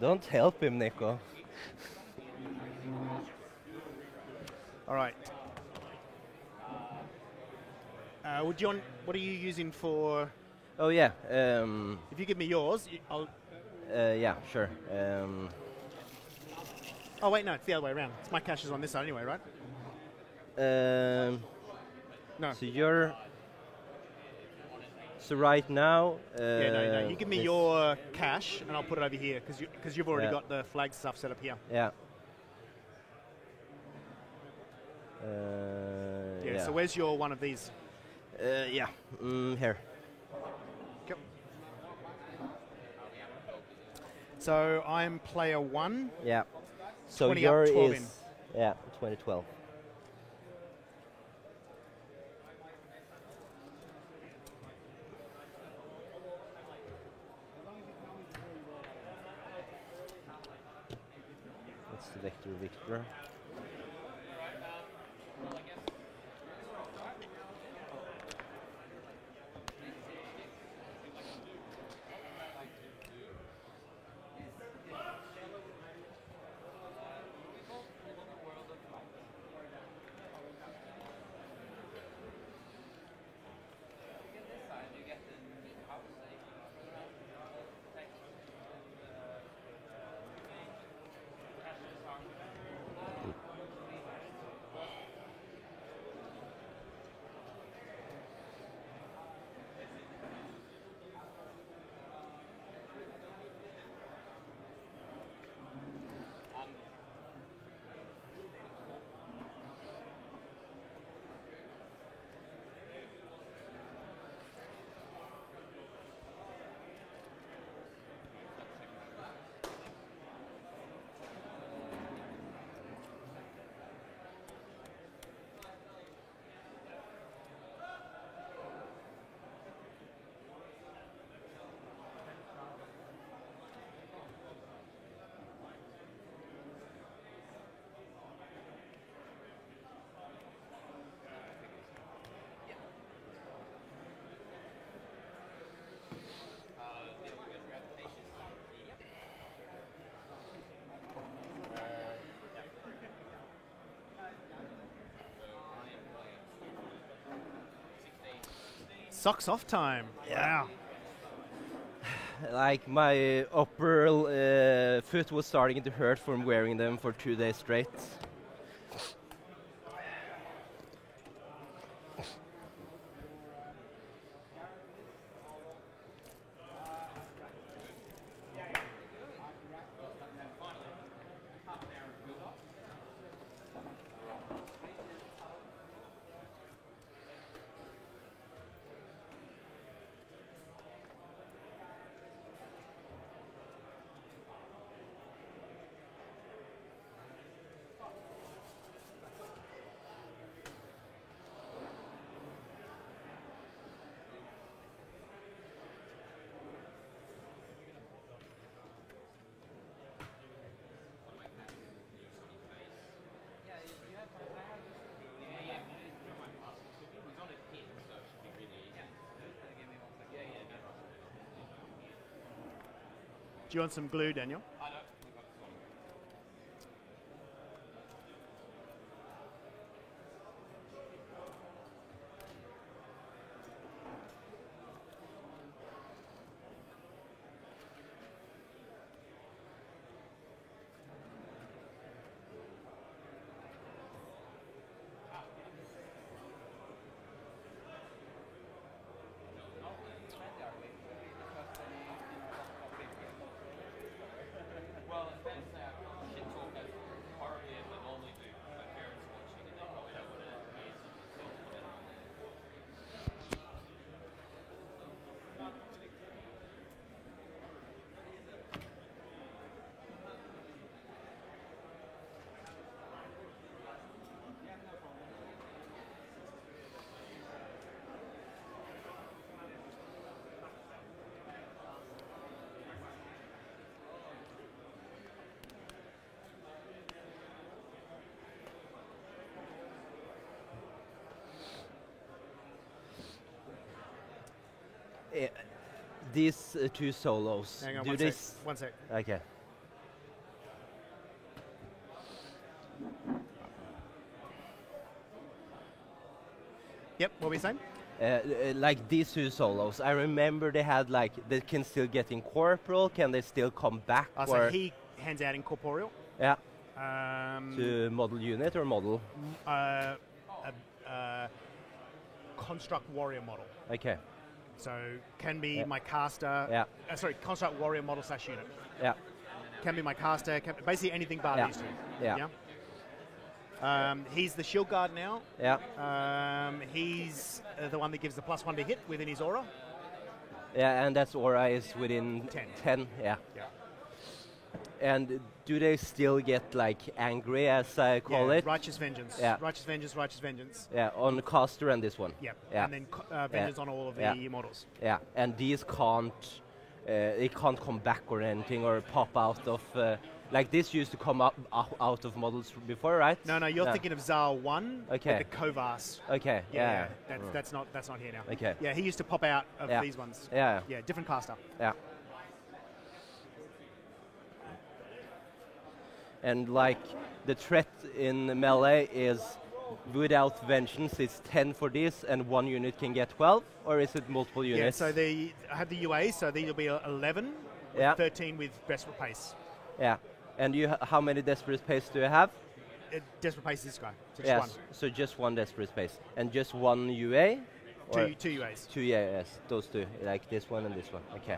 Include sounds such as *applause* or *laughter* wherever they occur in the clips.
Don't help him, Nico. All right. Uh, would you what are you using for? Oh yeah. Um, If you give me yours, I'll. uh, yeah, sure. Um, Oh wait, no, it's the other way around. It's my cash is on this side anyway, right? um, No. so you're. So right now. Uh, yeah, no, no. You give me your cash, and I'll put it over here because you, you've already Yeah. got the flag stuff set up here. Yeah. Uh, Yeah. yeah. So where's your one of these? Uh, yeah. Mm, here. Yep. So I'm player one. Yeah. So 20 up, your 12 is in. yeah 2012. That's the vector Victor. Socks off time. Yeah. yeah. Like my upper uh, foot was starting to hurt from wearing them for two days straight. Do you want some glue, Daniel? Eh, these uh, two solos. Hang on, do one this sec. One sec. Okay. Yep, what were you saying? Uh, like these two solos. I remember they had like they can still get incorporeal. Can they still come back? Oh, so he hands out incorporeal. Yeah. Um, to model unit or model? Uh, uh, construct warrior model. Okay. So can be Yeah. my caster. Yeah. Uh, sorry, construct warrior model slash unit. yeah, Can be my caster. Can, basically anything bar Yeah. these two. Yeah. Um, he's the shield guard now. yeah, Um, he's uh, the one that gives the plus one to hit within his aura. yeah, and that's aura is within Ten. ten. Yeah, Yeah. And do they still get like angry, as I call yeah, it? Righteous vengeance. Yeah. Righteous vengeance. Righteous vengeance. Yeah, on caster and this one. Yeah. Yeah. And then uh, vengeance on all of the Yeah. models. Yeah, and these can't, uh, they can't come back or anything or pop out of, uh, like this used to come up out of models before, right? No, no, you're Yeah. thinking of Zaal one. Okay. The Kovaas. Okay, Yeah, yeah, yeah, That's, Mm. that's not that's not here now. Okay. Yeah, he used to pop out of Yeah. these ones. yeah, Yeah, different caster. yeah. And like the threat in melee is without vengeance, it's 10 for this, and one unit can get 12, or is it multiple units Yeah, so they have the UA, so these will be uh, 11, with Yeah. 13 with Desperate Pace. yeah. And you, ha- how many desperate pace do you have? Uh, Desperate Pace is this guy, so just yes. one. So just one desperate pace and just one UA. Two, two UAs. Two, yes, those two, like this one and this one. Okay.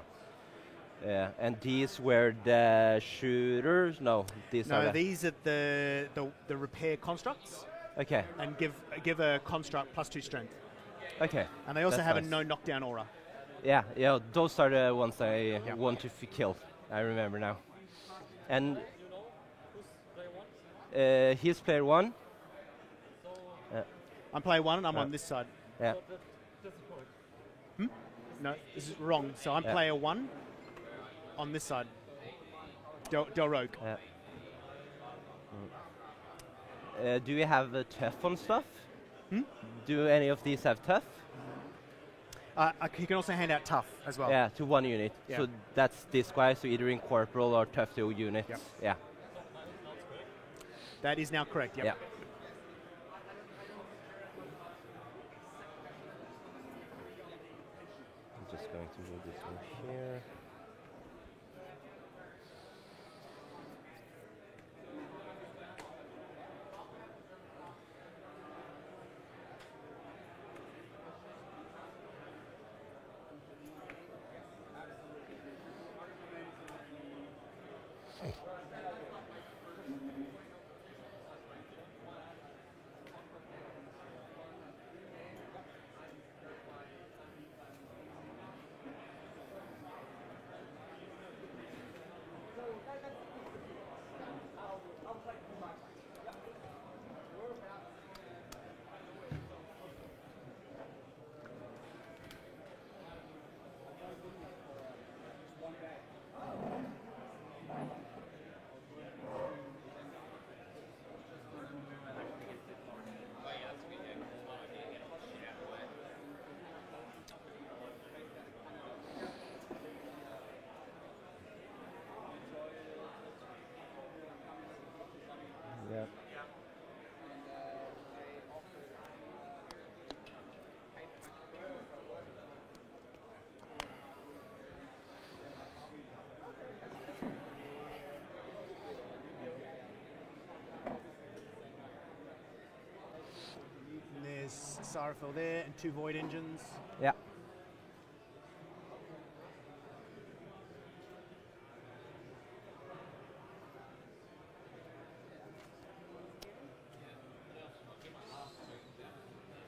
Yeah, and these were the shooters. No, these are No, the. these are the, the the repair constructs, okay, and give give a construct plus two strength. okay. And they also That's have nice. a no knockdown aura. Yeah, yeah. Those are the ones I Yeah. want to f- kill. I remember now. And uh, he's player one. I'm player one, and I'm Yeah. on this side. Yeah, Hmm? No, this is wrong. So I'm Yeah. player one on this side. Del, Delrogue. yeah. Mm. Uh, do you have uh, tough on stuff? Hmm? Do any of these have tough? Uh, uh, you can also hand out tough as well. Yeah, to one unit. Yeah. So that's this guy, so either incorporeal or tough to unit. Yep. Yeah. That is now correct. Yep. Yeah. I'm just going to move this one here. Yeah. And Scyrafael there and two Void engines. Yeah.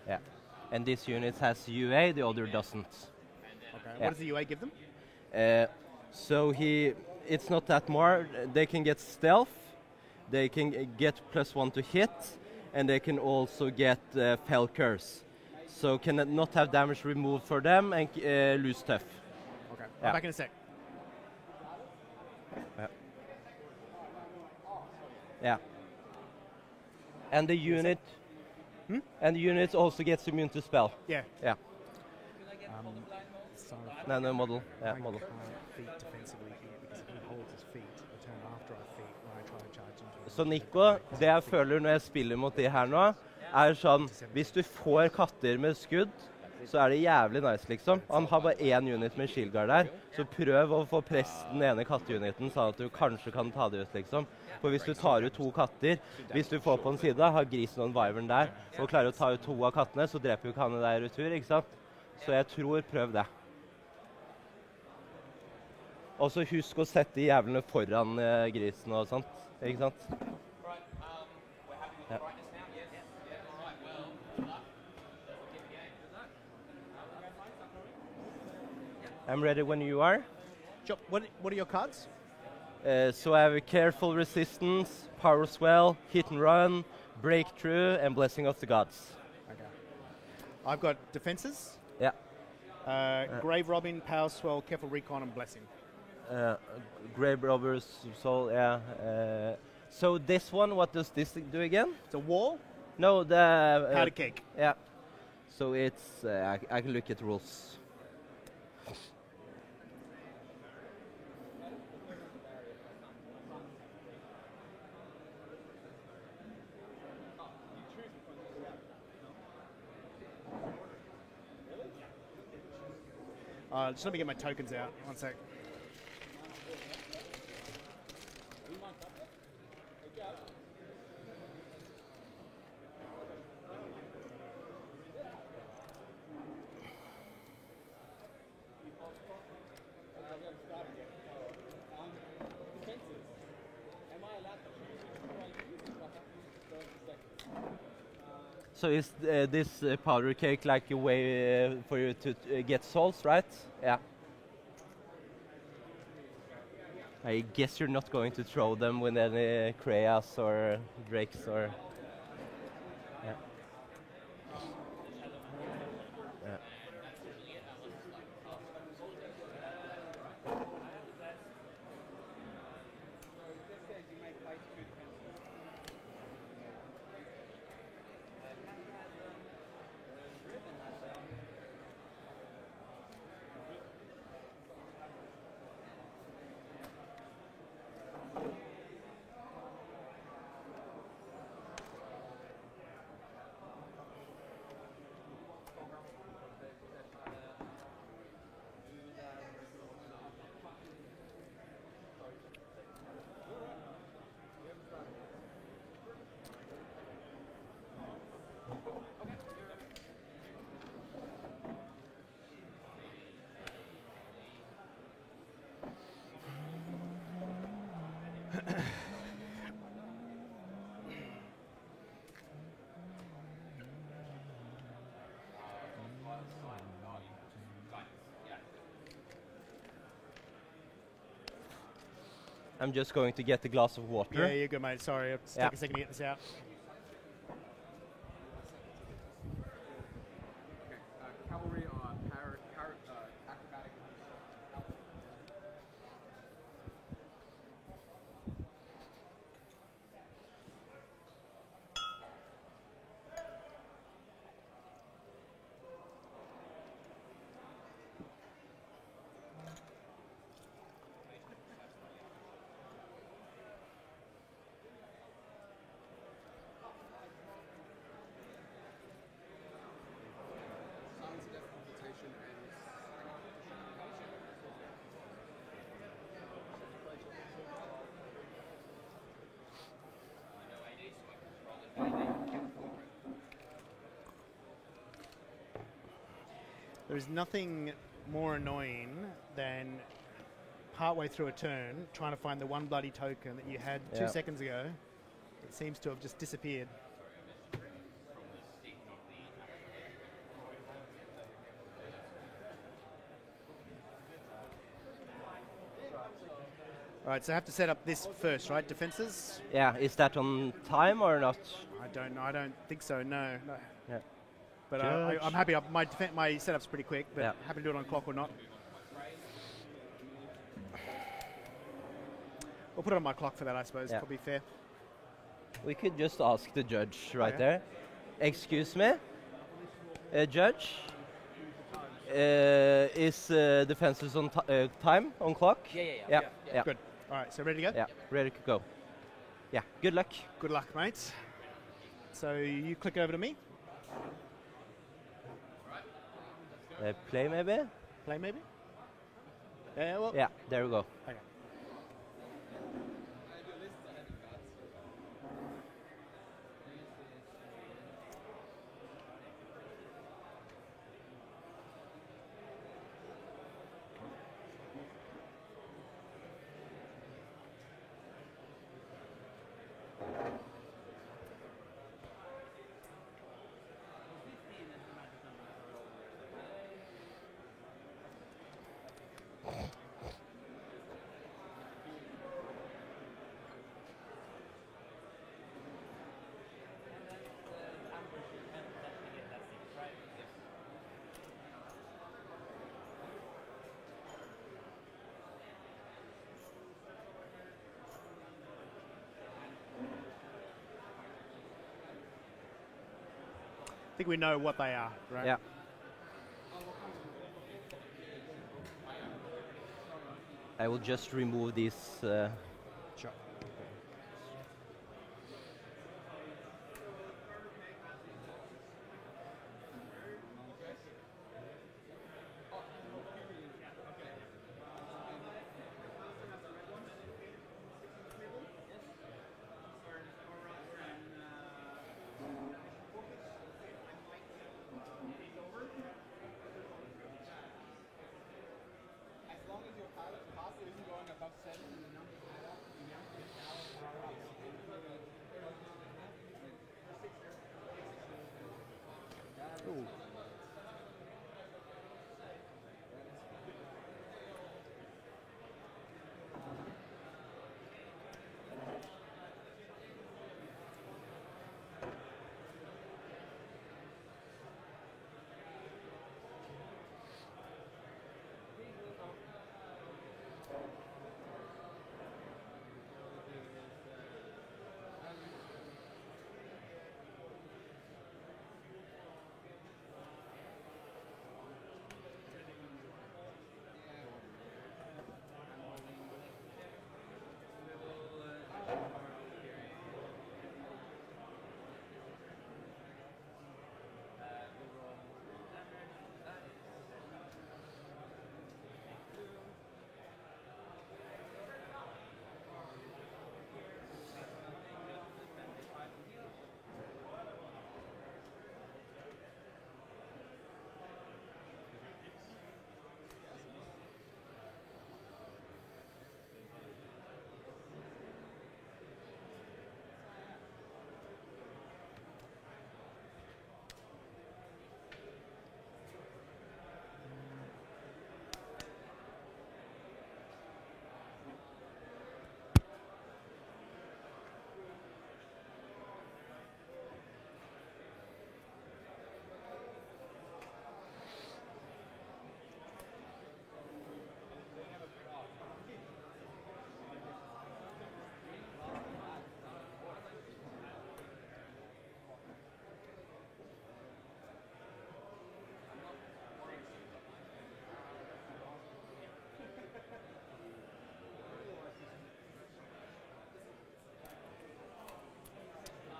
Yeah. And this unit has UA, the other doesn't. Okay. Yeah. What does the UA give them? Uh, so he, it's not that more. They can get stealth, they can get plus one to hit, and they can also get uh, fell curse. So can not have damage removed for them and uh, lose tough. Okay. Yeah. Back in a sec. Yeah. yeah. And the unit, Hmm? and the unit also gets immune to spell. Yeah. Yeah. Um, Scyrafael. No, no model. Yeah, model. can't feet defensively Så Nico, det jeg føler når jeg spiller mot de her nå, er sånn Hvis du får katter med skudd, så er det jævlig nice, liksom. Han har bare én unit med shieldguard der, så prøv å få press den ene katteuniten, sånn at du kanskje kan ta det ut, liksom. For hvis du tar ut to katter, hvis du får på en side, har grisen og en wyvern der, og klarer å ta ut to av kattene, så dreper jo ikke han deg i retur, ikke sant? Så jeg tror prøv det. Og så husk å sette de jævlene foran eh, grisen og sånt, ikke sant? Ja. I'm ready when you are. Job, what, what are your cards? Uh, so I have a careful resistance, power swell, hit and run, breakthrough, and blessing of the gods. Okay. I've got defenses, Yeah. uh, Grave Robbing, Power Swell, Careful Recon, and Blessing. Uh, Grave robbers, soul. Yeah. Uh, so this one, what does this do again? It's a wall, No, the uh, powder keg. Yeah. So it's uh, I, I can look at rules. Uh, just let me get my tokens out. One sec. So is uh, this uh, powder keg like a way uh, for you to uh, get souls, right? Yeah. I guess you're not going to throw them with any Kreas or Drakes or. I'm just going to get a glass of water. Yeah, you're good, mate. Sorry, it's Yeah. take a second to get this out. Is nothing more annoying than partway through a turn trying to find the one bloody token that you had two Yeah. seconds ago. It seems to have just disappeared. All right, so I have to set up this first, right? Defenses? Yeah, is that on time or not? I don't know. I don't think so. No. no. Yeah. But uh, I, I'm happy. I- My defen- my setup's pretty quick, but Yeah. happy to do it on clock or not. We'll put it on my clock for that, I suppose. Yeah. Probably fair. We could just ask the judge right yeah. there. Excuse me, uh, judge. Uh, is uh, defenses on ti uh, time on clock? Yeah, yeah, yeah. Yeah, yeah. yeah, Good. All right, so ready to go? yeah. Ready to go. Yeah. Good luck. Good luck, mates. So you click over to me. Uh, play maybe? Play maybe. Yeah. Well. Yeah, there we go. Okay. Think we know what they are, right? Yeah. I will just remove this Uh,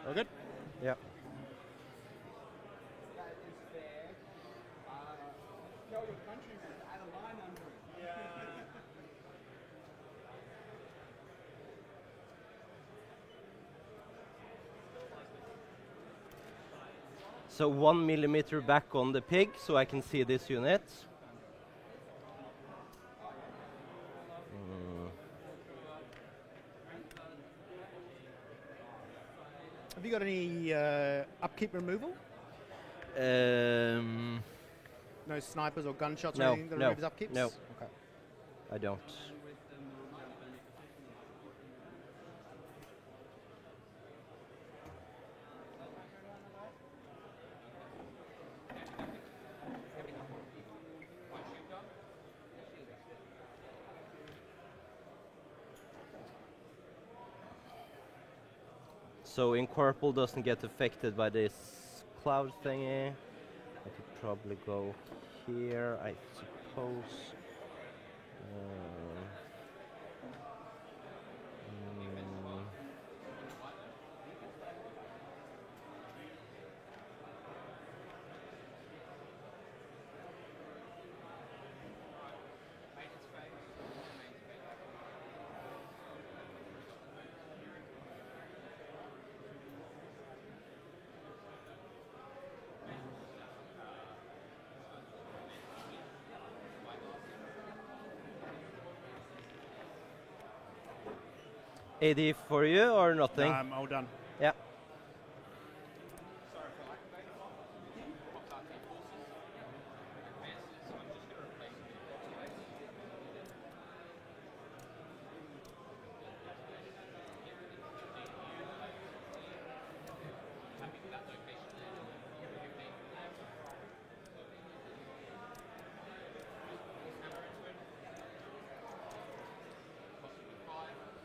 line under it. So one millimeter back on the pig, so I can see this unit. Mm, Have you got any upkeep removal? Um, No snipers or gunshots No, or anything that no, removes upkeeps? no. Okay. I don't. So Incorporeal doesn't get affected by this cloud thingy. I could probably go here, I suppose. AD for you or nothing? I'm all done. yeah.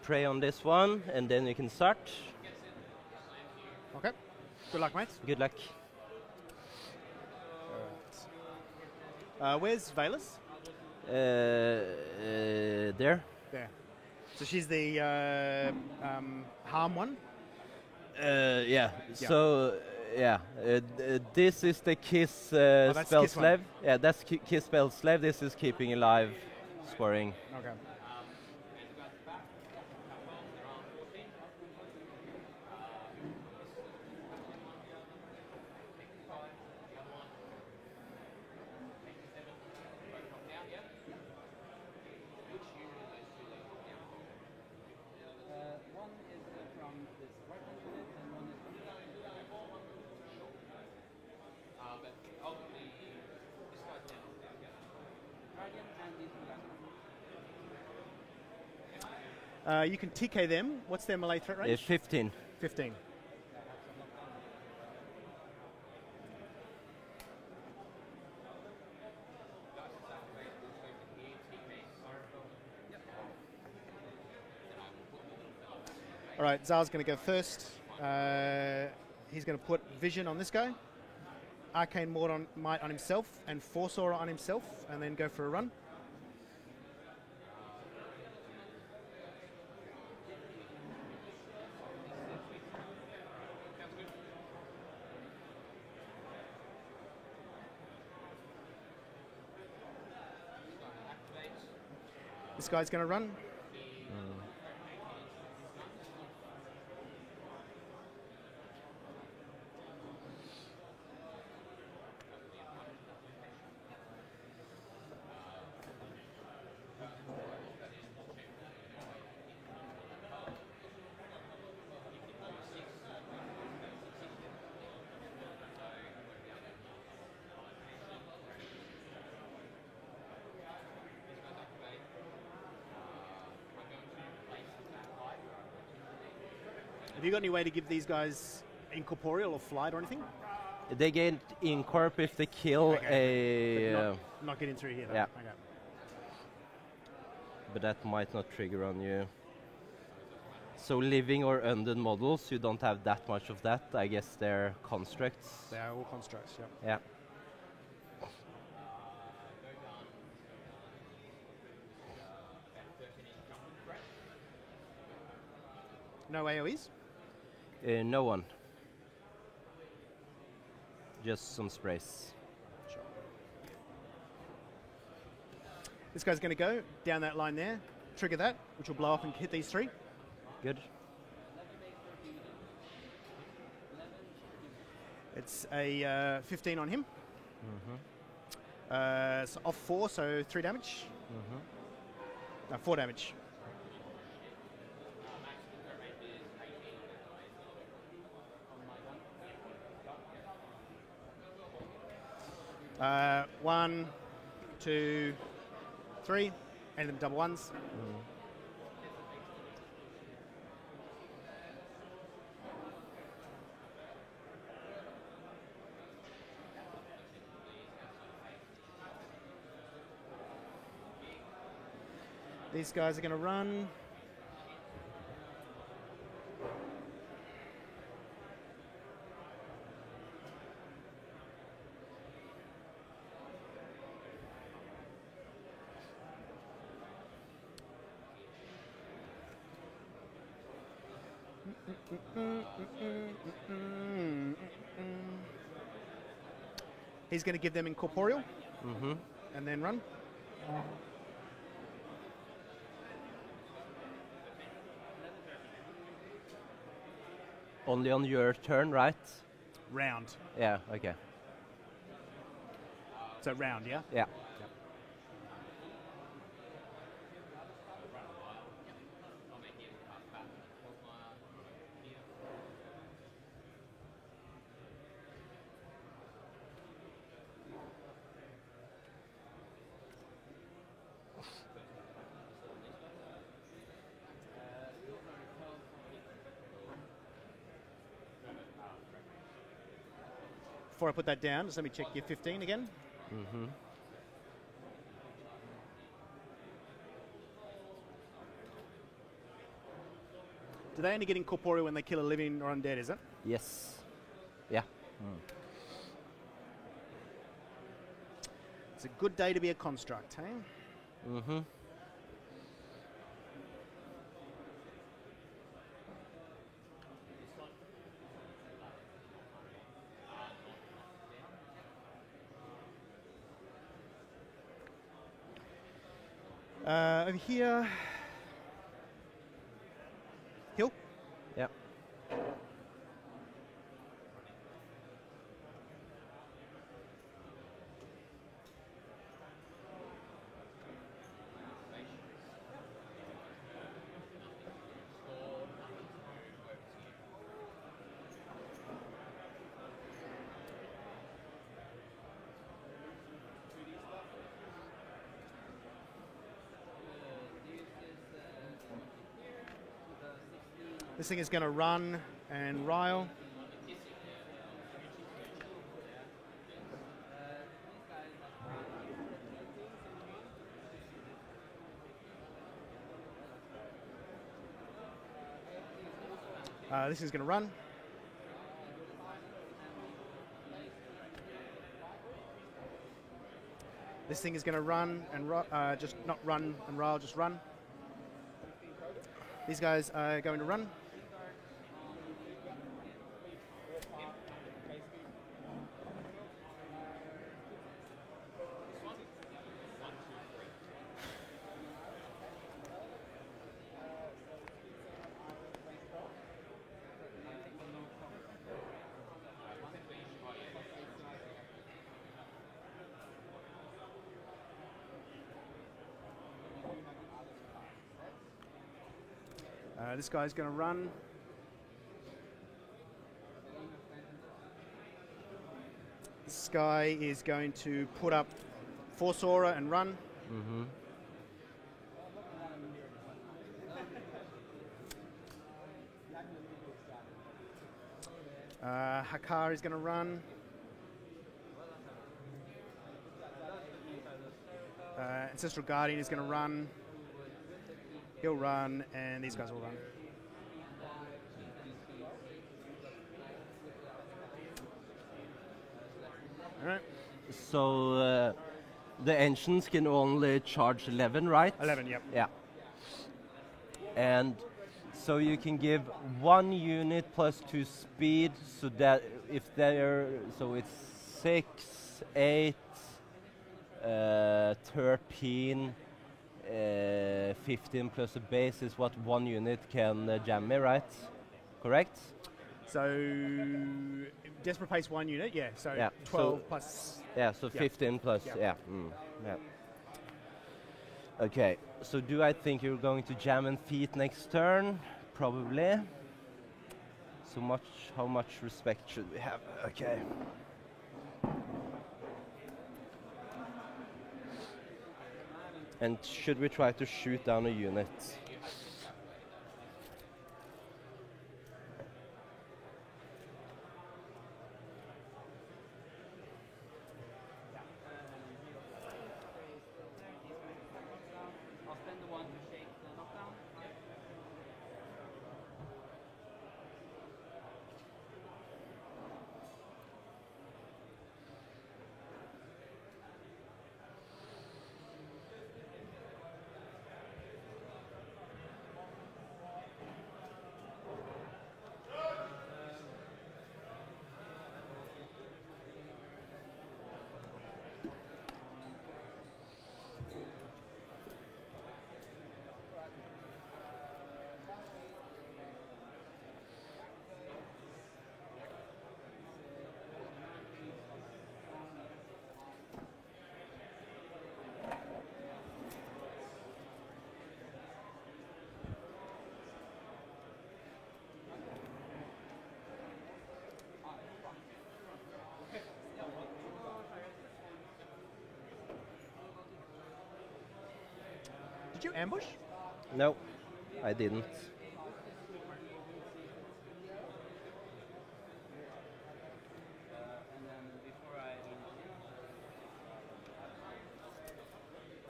Pray on this one, and then you can start. Okay. Good luck, mate. Good luck. Uh, where's Vaelyss? Uh, uh, there. There. So she's the uh, um, harm one. Uh, yeah. Yeah. So, uh, yeah. Uh, uh, this is the kiss uh, Oh, spell kiss one. slave. Yeah, that's ki- kiss spell slave. This is keeping alive, scoring. Okay. Uh, one is uh, from this right-hand unit, and one is from the left unit. Guardian and these two guys. Uh, you can TK them. What's their melee threat Uh, range? 15. 15. All right, Zar's going to go first. Uh, he's going to put Vision on this guy, Arcane Mort on, Might on himself, and Force Aura on himself, and then go for a run. This guy's going to run. Got any way to give these guys incorporeal or flight or anything? They get incorp if they kill Okay, a. But Uh, not, not getting through here. Though. yeah. Okay. but that might not trigger on you. So living or undead models, you don't have that much of that. I guess they're constructs. They are all constructs. Yeah. Yeah. No AOE's. Uh, no one. Just some sprays. This guy's going to go down that line there, trigger that, which will blow up and hit these three. Good. It's a uh, 15 on him. Uh, so off four, so three damage. No, four damage. Uh, one, two, three, and them double ones. These guys are going to run. He's going to give them incorporeal Mm-hmm. and then run. Only on your turn, right? Round. Yeah. Okay. So round, yeah? Yeah. Before I put that down, just let me check your 15 again. hmm Do they only get incorporeal when they kill a living or undead, is it? Yes. Yeah. It's a good day to be a construct, hey? hmm here. This thing is going to run and rile. Uh, this is going to run. This thing is going to run and uh, just not run and rile, just run. These guys are going to run. This guy's going to run. This guy is going to put up Force Aura and run. hmm Uh, Hakaar is going to run. Uh, Ancestral Guardian is going to run. He'll run, and these guys will run. All right, So uh, the engines can only charge 11, right? 11, yep. Yeah. And so you can give one unit plus two speed, so that if they're so it's six, eight, uh, 13, uh, 15 plus a base is what one unit can uh, jam me, right? Correct? So, Desperate Pace one unit, yeah. So, Yeah, 12 so- plus. Yeah, so Yeah. 15 plus, Yeah. yeah. mm, yeah. Okay, so do I think you're going to jam and feet next turn? Probably. So much, how much respect should we have? Okay. And should we try to shoot down a unit? ambush? No, I didn't.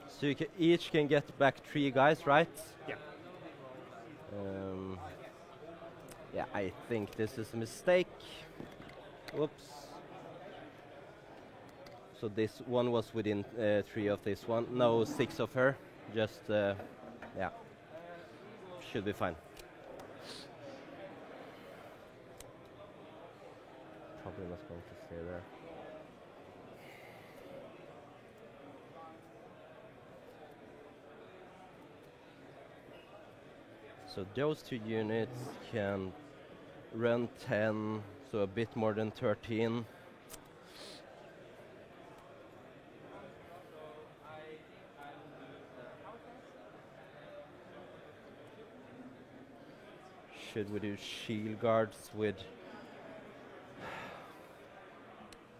So you can each can get back three guys, right? Yeah. Um, yeah, I think this is a mistake. Whoops. So this one was within uh, three of this one. No, six of her. Just, uh, yeah. Should be fine. Probably not going to stay there. So those two units can run 10, so a bit more than 13. Should we do shield guards with...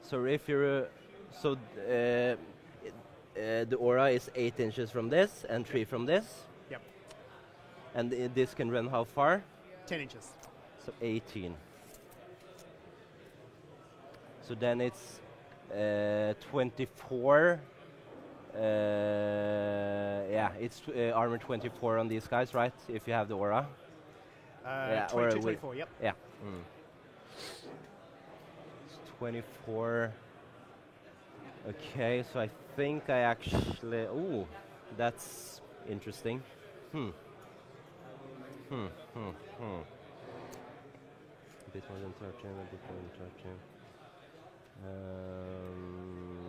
So if you're... a- So uh, uh, the aura is 8 inches from this and 3 from this. Yep. And this can run how far? 10 inches. So 18. So then it's uh, 24. Uh, yeah, it's uh, armor 24 on these guys, right? If you have the aura. Uh, Yeah, or 22, we- 24, yep. Yeah. Mm. It's 24. Okay, so I think I actually. Oh, that's interesting. Hmm. Hmm. Hmm. Hmm. A bit more than 13, a bit more than 13. Um,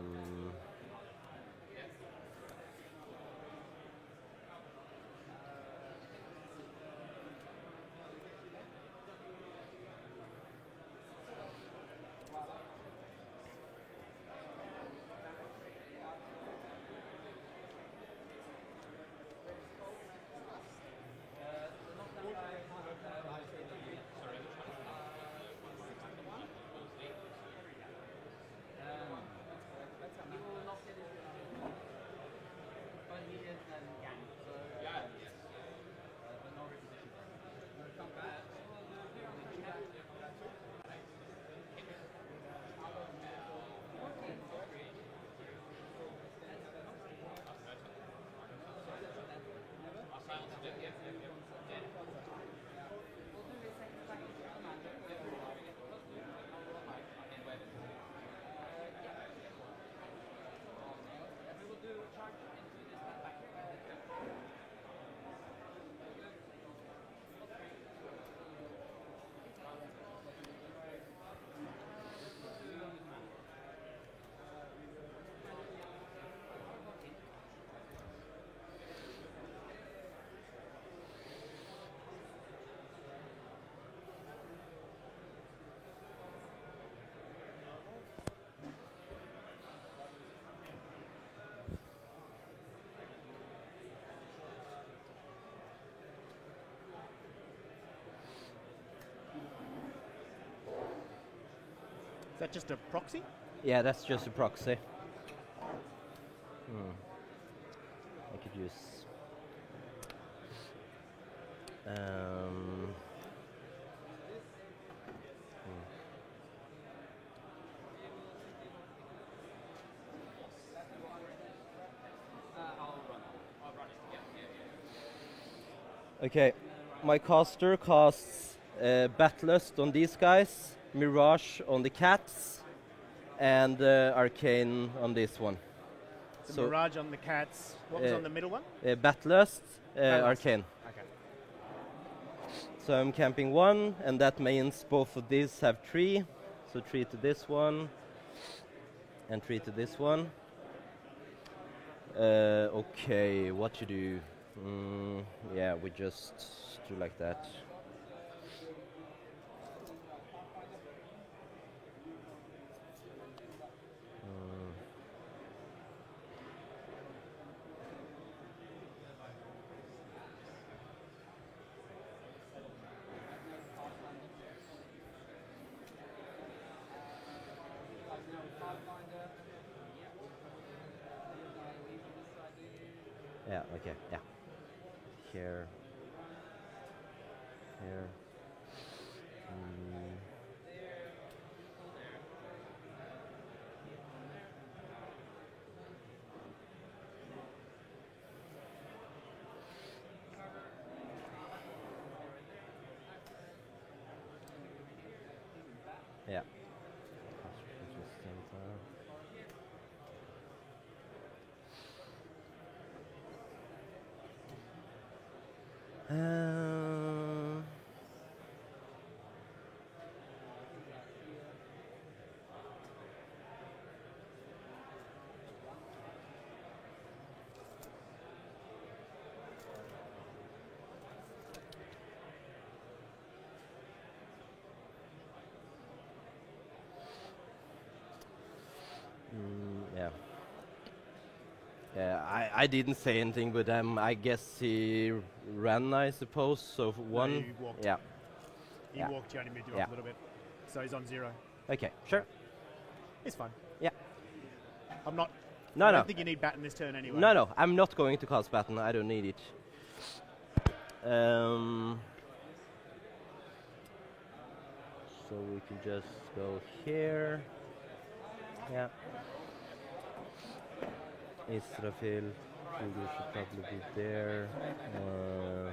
Is that just a proxy? yeah, that's just a proxy. Hmm. I could use. Um, hmm. Okay, my caster casts uh, Battlust on these guys, Mirage on the cats, and uh, Arcane on this one. The So- Mirage on the cats. What was Uh, on the middle one? Uh, Battlust, uh, Arcane. Okay. So I'm camping one, and that means both of these have three. So three to this one, and three to this one. Uh, okay, what to do? Mm, yeah, we just do like that. Mm. Yeah, okay, yeah. Here. Here. Mm. Yeah, I, I didn't say anything, but um, I guess he ran, I suppose. So one. you walked. Yeah. He Yeah. walked, you only moved you Yeah. a little bit. So he's on zero. Okay. Sure. It's fine. Yeah. I'm not. No, I no. don't think you need baton this turn anyway. No, no. I'm not going to cast baton. I don't need it. Um. So we can just go here. Yeah. Israfyl. Google should probably be there. Uh,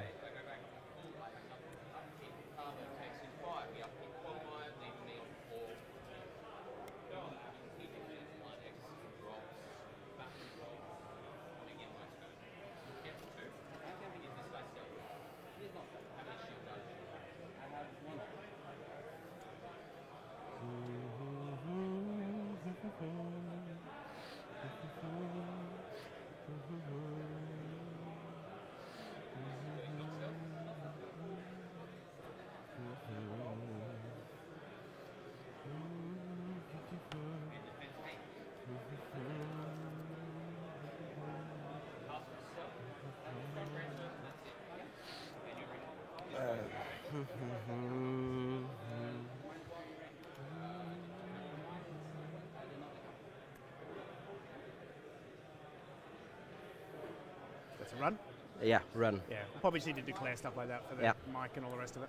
That's a run. yeah, run. Yeah. Probably need to declare stuff like that for the Yeah. mic and all the rest of it.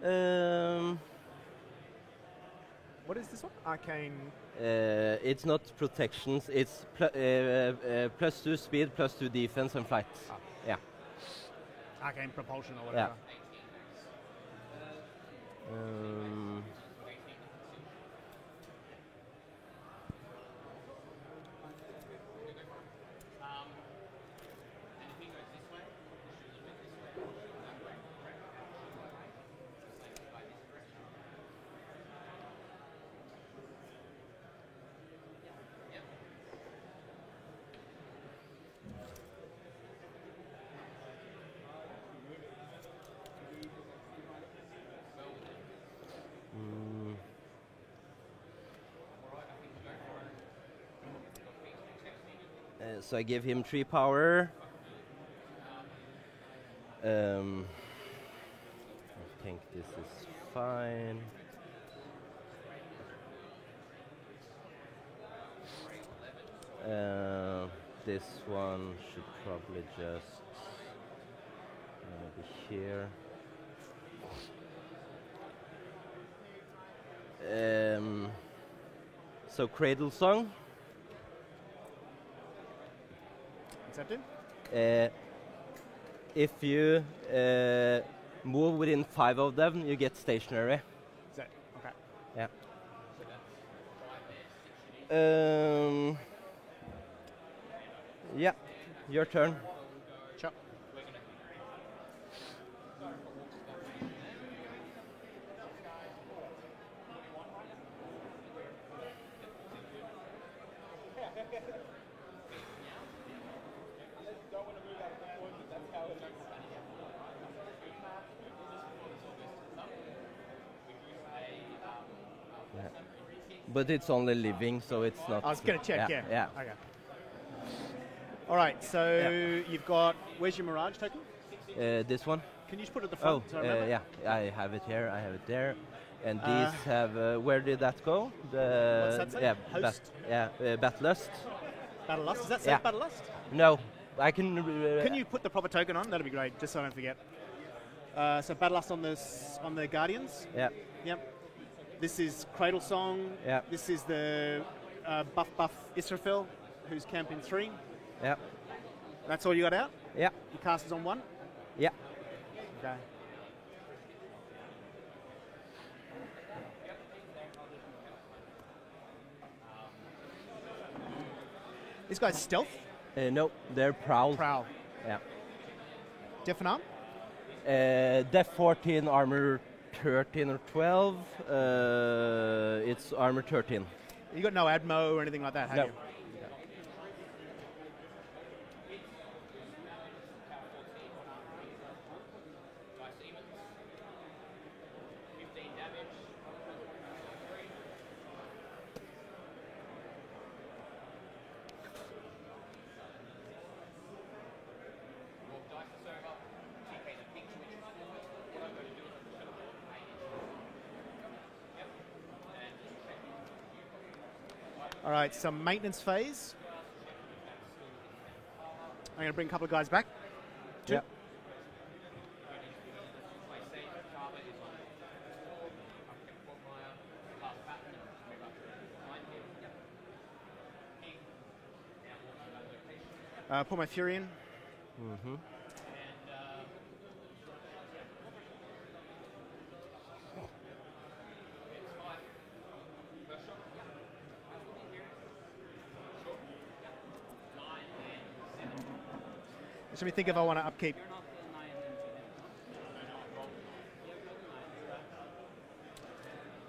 What is this one? Arcane. uh, it's not protections. It's pl- uh, uh, plus two speed, plus two defense and flight. Ah. Yeah. Arcane propulsion or whatever. Um, so I give him three power. Um, I think this is fine. Uh, this one should probably just maybe here. Um, so cradle song. Uh, if you uh, move within five of them, you get stationary. That okay? Yeah. Um, yeah, your turn. But it's only living, so it's not. I was going to check. Yeah. Yeah. Okay. All right. So you've got. Where's your Mirage token? Uh, this one. Can you just put it at the Oh, front? so I uh, yeah. I have it here. I have it there. And Uh, these have. Uh, where did that go? The What's that say? yeah, Host? yeah, uh, Batlust. Battle Lust. Does that say Yeah. Battle Lust? No, I can. Uh, Can you put the proper token on? That'd be great, just so I don't forget. Uh, so Battle Lust on the on the Guardians. Yeah. Yep. This is Cradle Song. Yeah. This is the uh, Buff Buff Israfyl, who's camping three. Yeah. That's all you got out. Yeah. Your cast is on one. Yeah. Okay. This guy's stealth, Uh, no, they're prowl. prowl, Yeah. deaf and arm. Uh, def 14, armor 13 or 12. Uh, it's armor 13. You got no Admo or anything like that, have No. you? All right, some maintenance phase. I'm going to bring a couple of guys back. Two. Yeah. Uh, put my Fury in. Mm-hmm. Let me think if I want to upkeep.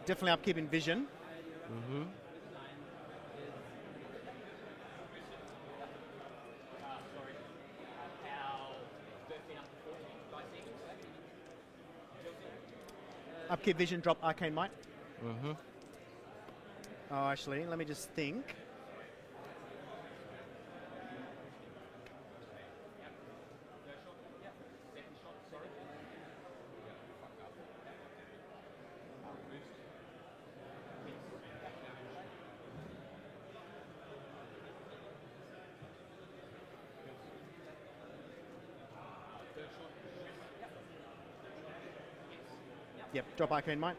Definitely upkeeping vision. Mm-hmm. Upkeep vision, drop arcane might. Mm-hmm. Oh, actually, let me just think. Yep, drop arcane might.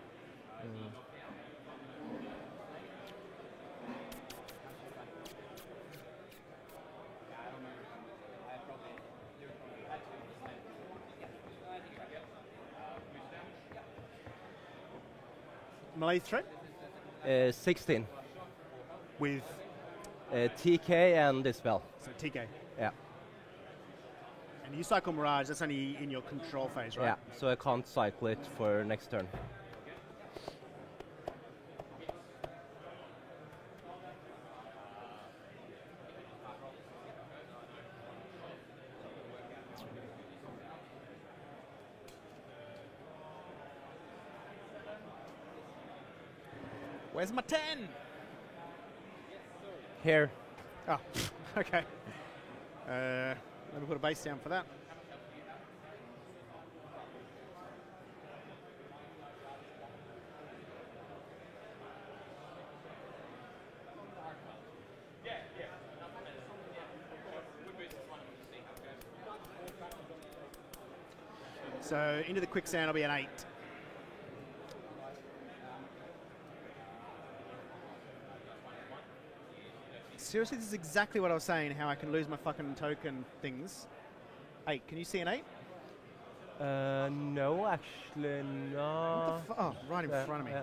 Melee threat Uh, 16. with Uh, TK and this Dispel. so TK. Yeah. And you cycle Mirage, that's only in your control phase, right? Yeah. So I can't cycle it for next turn. Where's my 10? Here. Oh, *laughs* okay. Uh, let me put a base down for that. So into the quicksand, I'll be an eight. Seriously, this is exactly what I was saying. How I can lose my fucking token things. Eight. Can you see an eight? Uh, no, actually, no. What the fu- oh, right in Yeah, front of me. yeah.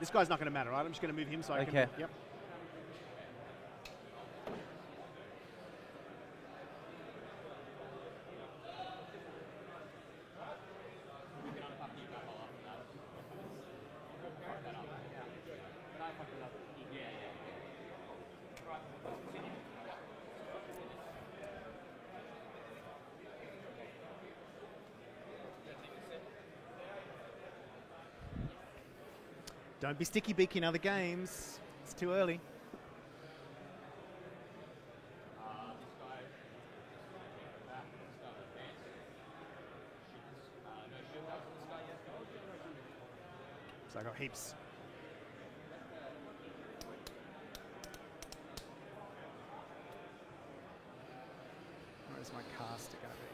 This guy's not going to matter, right? I'm just going to move him so I Okay. can. Yep. Don't be sticky beaky in other games. It's too early. So I got heaps. Where's my caster going to be?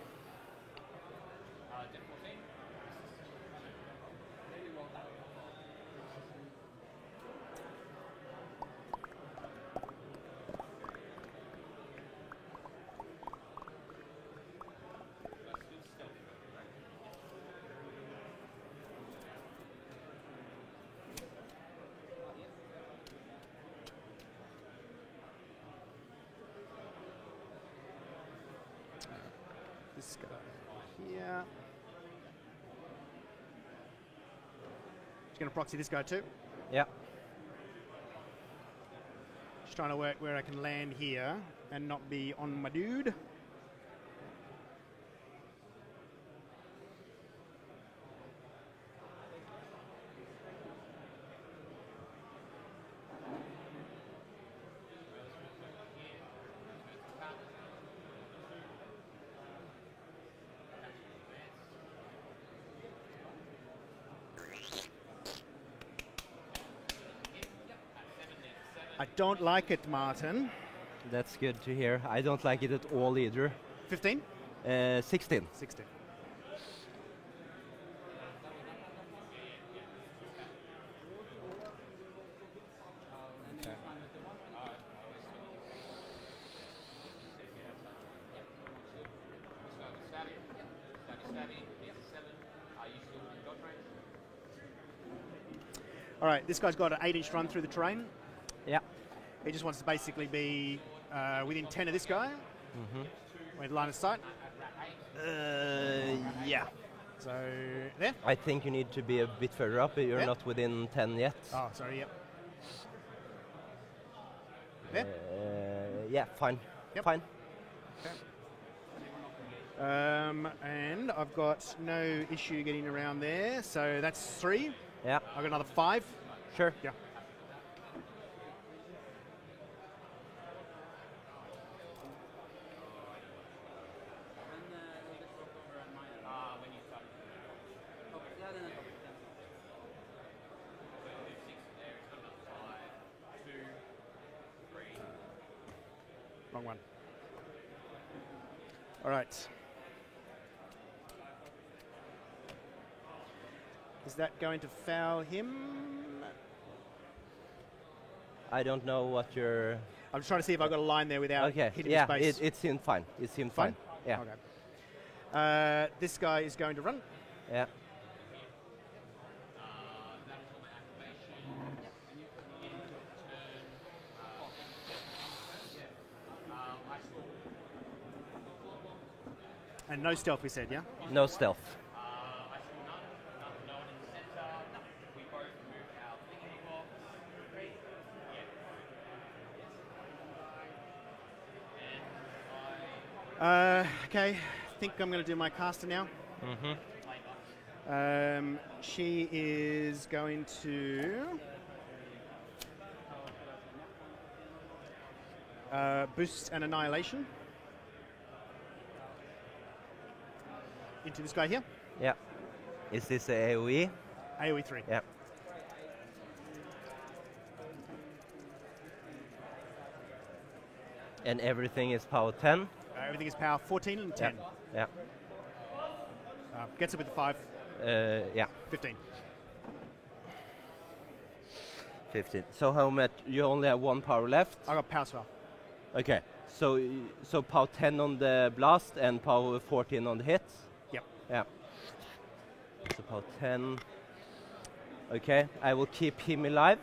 This guy here. Just going to proxy this guy too. Yeah. Just trying to work where I can land here and not be on my dude. Don't like it, Martin. That's good to hear. I don't like it at all either. 15? Uh, 16. 16. All right, this guy's got an 8 inch run through the terrain. He just wants to basically be uh, within 10 of this guy Mm-hmm. with line of sight. Uh, yeah. So, there. I think you need to be a bit further up. You're not within 10 yet. Oh, sorry, yep. There. Uh, yeah, fine. Yep. Fine. Um, and I've got no issue getting around there. So that's three. Yeah, I've got another five. sure. Yeah. Wrong one. All right. Is that going to foul him? I don't know what you're. I'm just trying to see if I've got a line there without okay. hitting Yeah, space. it, it seemed fine. It seemed Fine? fine. Yeah. Okay. Uh, this guy is going to run. Yeah. And no stealth, we said, yeah? No stealth. Uh, okay, I think I'm going to do my caster now. Mm-hmm. Um, she is going to uh, boost an annihilation into this guy here. Yeah. Is this a AoE? AoE three. Yeah. And everything is power 10? Everything is power 14 and 10. Yeah. Uh, gets it with the 5, Uh, yeah. 15. 15. So how much? You only have one power left? I got power swell. Okay. So so power 10 on the blast and power 14 on the hit? Yep. Yeah. So power 10. Okay. I will keep him alive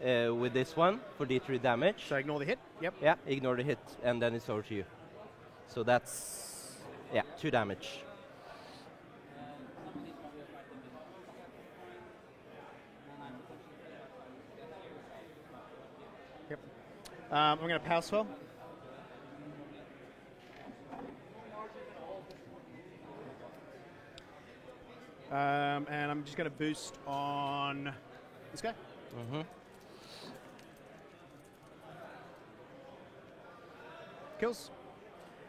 uh, with this one for D3 damage. So ignore the hit. Yep. Yeah, ignore the hit, and then it's over to you. So that's, yeah, two damage. Um, I'm going to pass well. Um, and I'm just going to boost on this guy. Mm-hmm. Kills.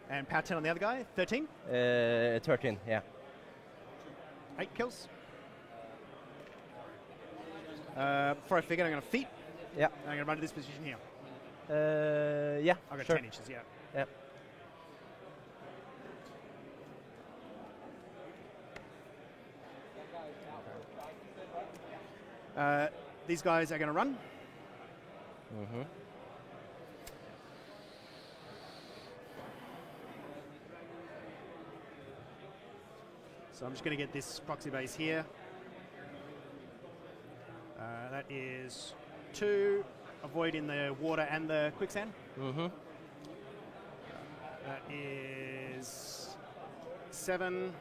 And power 10 on the other guy. 13. Uh, 13, yeah. 8 kills. Uh, before I figure, I'm going to feat. Yeah. And I'm going to run to this position here. Uh, yeah, I've got sure. 10 inches, yeah. Yeah. Uh, these guys are going to run. Mm-hmm. So I'm just going to get this proxy base here. Uh, that is two, avoiding the water and the quicksand. Mm-hmm. That is seven,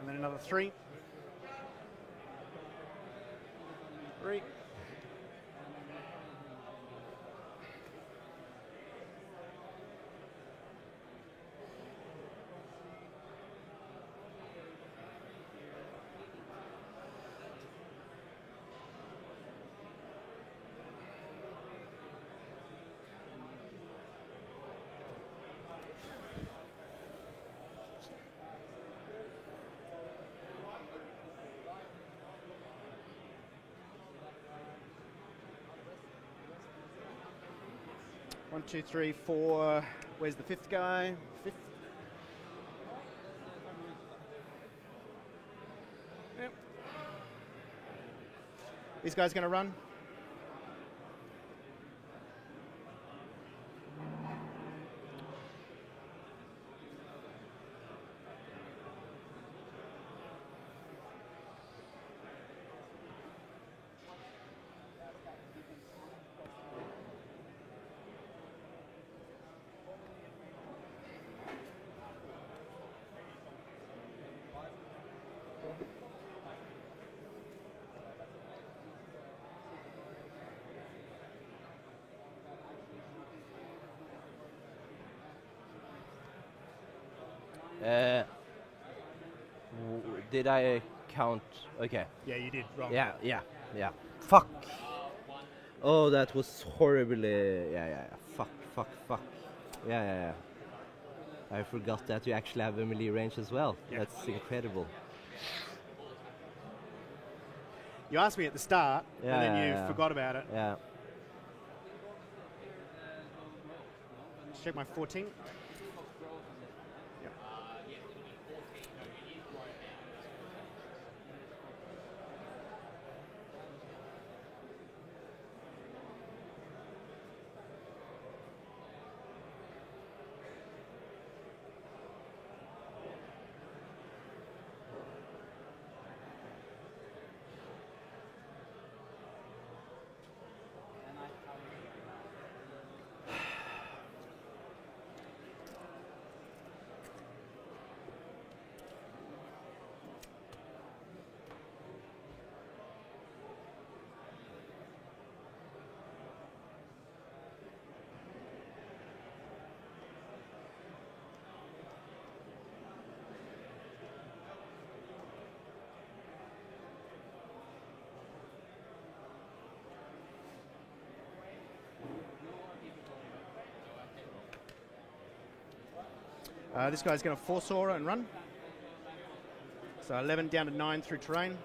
and then another three. Three. One, two, three, four. Where's the fifth guy? Fifth. Yep. These guys going to run? Uh, w- did I count? Okay. Yeah, you did wrong. Yeah, yeah, yeah. Fuck. Oh, that was horribly. Yeah, yeah, yeah. Fuck, fuck, fuck. Yeah, yeah, yeah. I forgot that you actually have a melee range as well. Yeah. That's incredible. You asked me at the start, Yeah, and then yeah, you yeah. forgot about it. Yeah. Let's check my 14. Uh, this guy's going to force aura and run. So 11 down to 9 through terrain.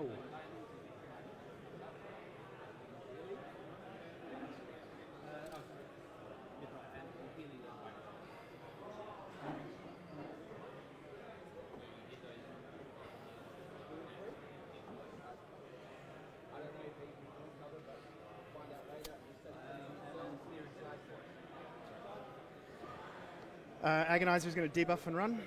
Oh. Uh, Agonizer's going to debuff and run.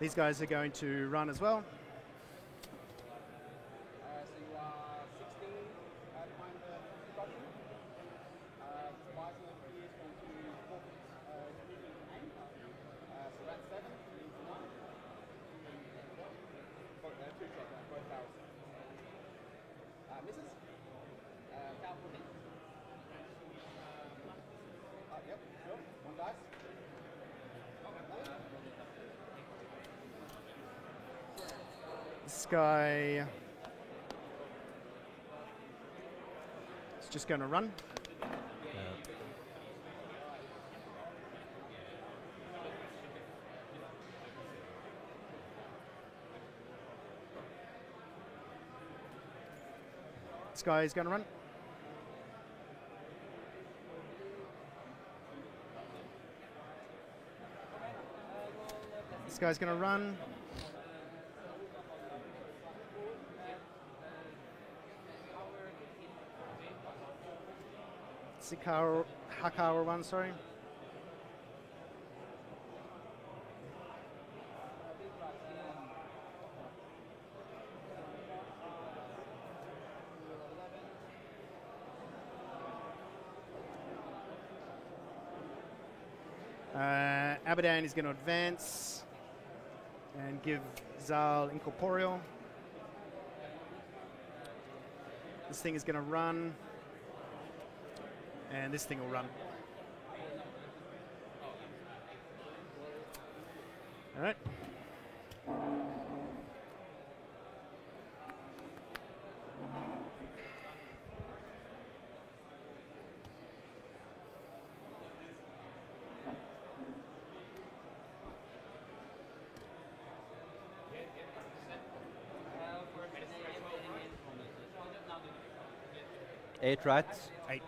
These guys are going to run as well. Uh, so you are 16 uh, behind the button. Uh, Bison over here is going to forfeit uh, movement and aim. Uh, so that's 7, leaves 1. Both, uh, two shots, uh, both barrels. Uh, misses. Uh, powerful hit. Uh, yep, sure. One dice. This guy is just going to run. This guy is going to run. This guy's going to run. Sikawa, Hakawa one, sorry. Uh, Abidan is going to advance. And give Zaal Incorporeal. This thing is going to run, and this thing will run. All right. Eight, right? Eight.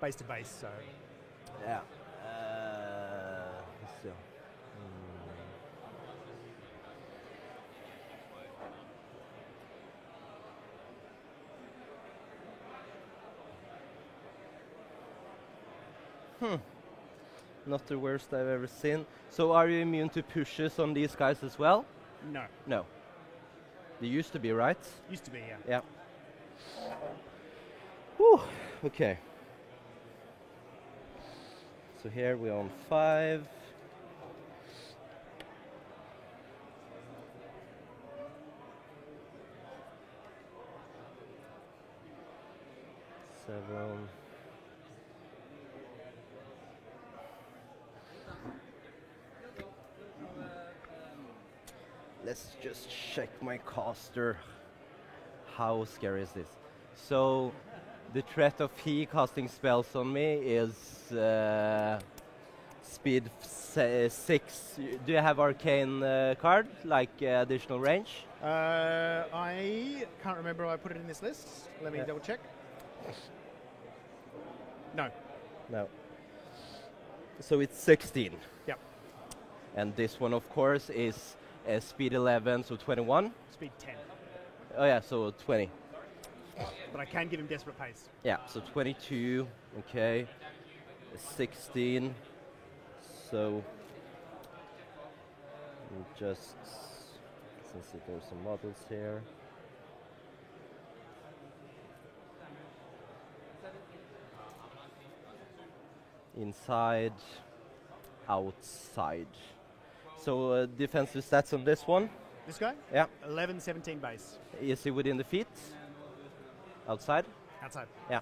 Base to base, so Yeah. Uh, let's see. Hmm. Hmm. Not the worst I've ever seen. So are you immune to pushes on these guys as well? no. No. They used to be, right? Used to be, yeah. Yeah. Whew. Okay. So here we're on five. Seven. Let's just check my caster. How scary is this? So, the threat of he casting spells on me is uh, speed se- six. Do you have arcane uh, card like uh, additional range? Uh, I can't remember I put it in this list. Let me Yeah. double check. No. No. So it's 16. Yep. And this one, of course, is uh, speed 11, so 21. Speed 10. Oh yeah, so 20. But I can give him desperate pace. Yeah, so 22, okay. 16, so just, since there's some models here. Inside, outside. So uh, defensive stats on this one, This guy? Yeah. 11, 17 base. is he within the feat? Outside? Outside. Yeah.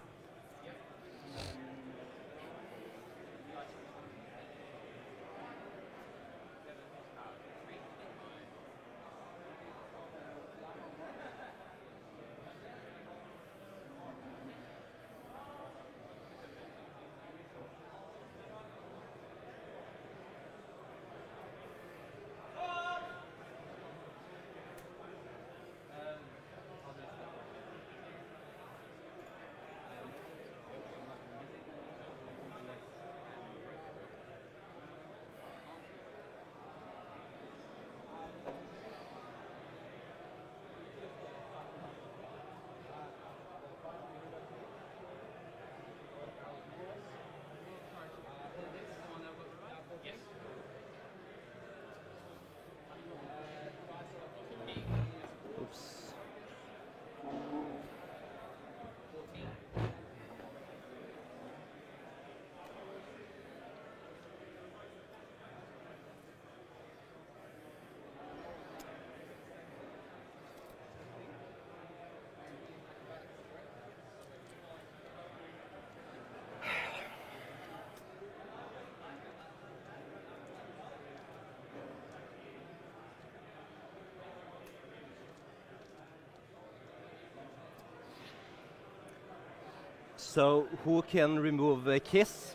So who can remove a kiss,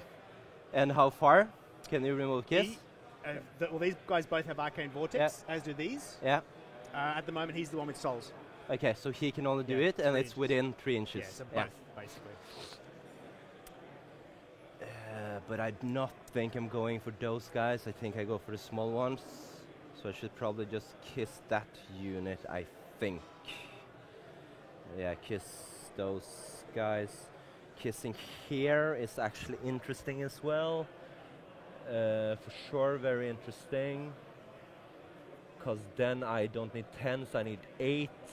and how far can you remove kiss? He- uh, th- well, these guys both have Arcane Vortex, as do these. Yeah. Uh, at the moment, he's the one with souls. Okay, so he can only do Yeah, it, and it's inches. within three inches. Yeah, so both, Yeah. basically. Uh, but I do not think I'm going for those guys. I think I go for the small ones. So I should probably just kiss that unit, I think. Yeah, kiss those guys. Kissing here is actually interesting as well. Uh, for sure, very interesting. Because then I don't need 10s, I need eights.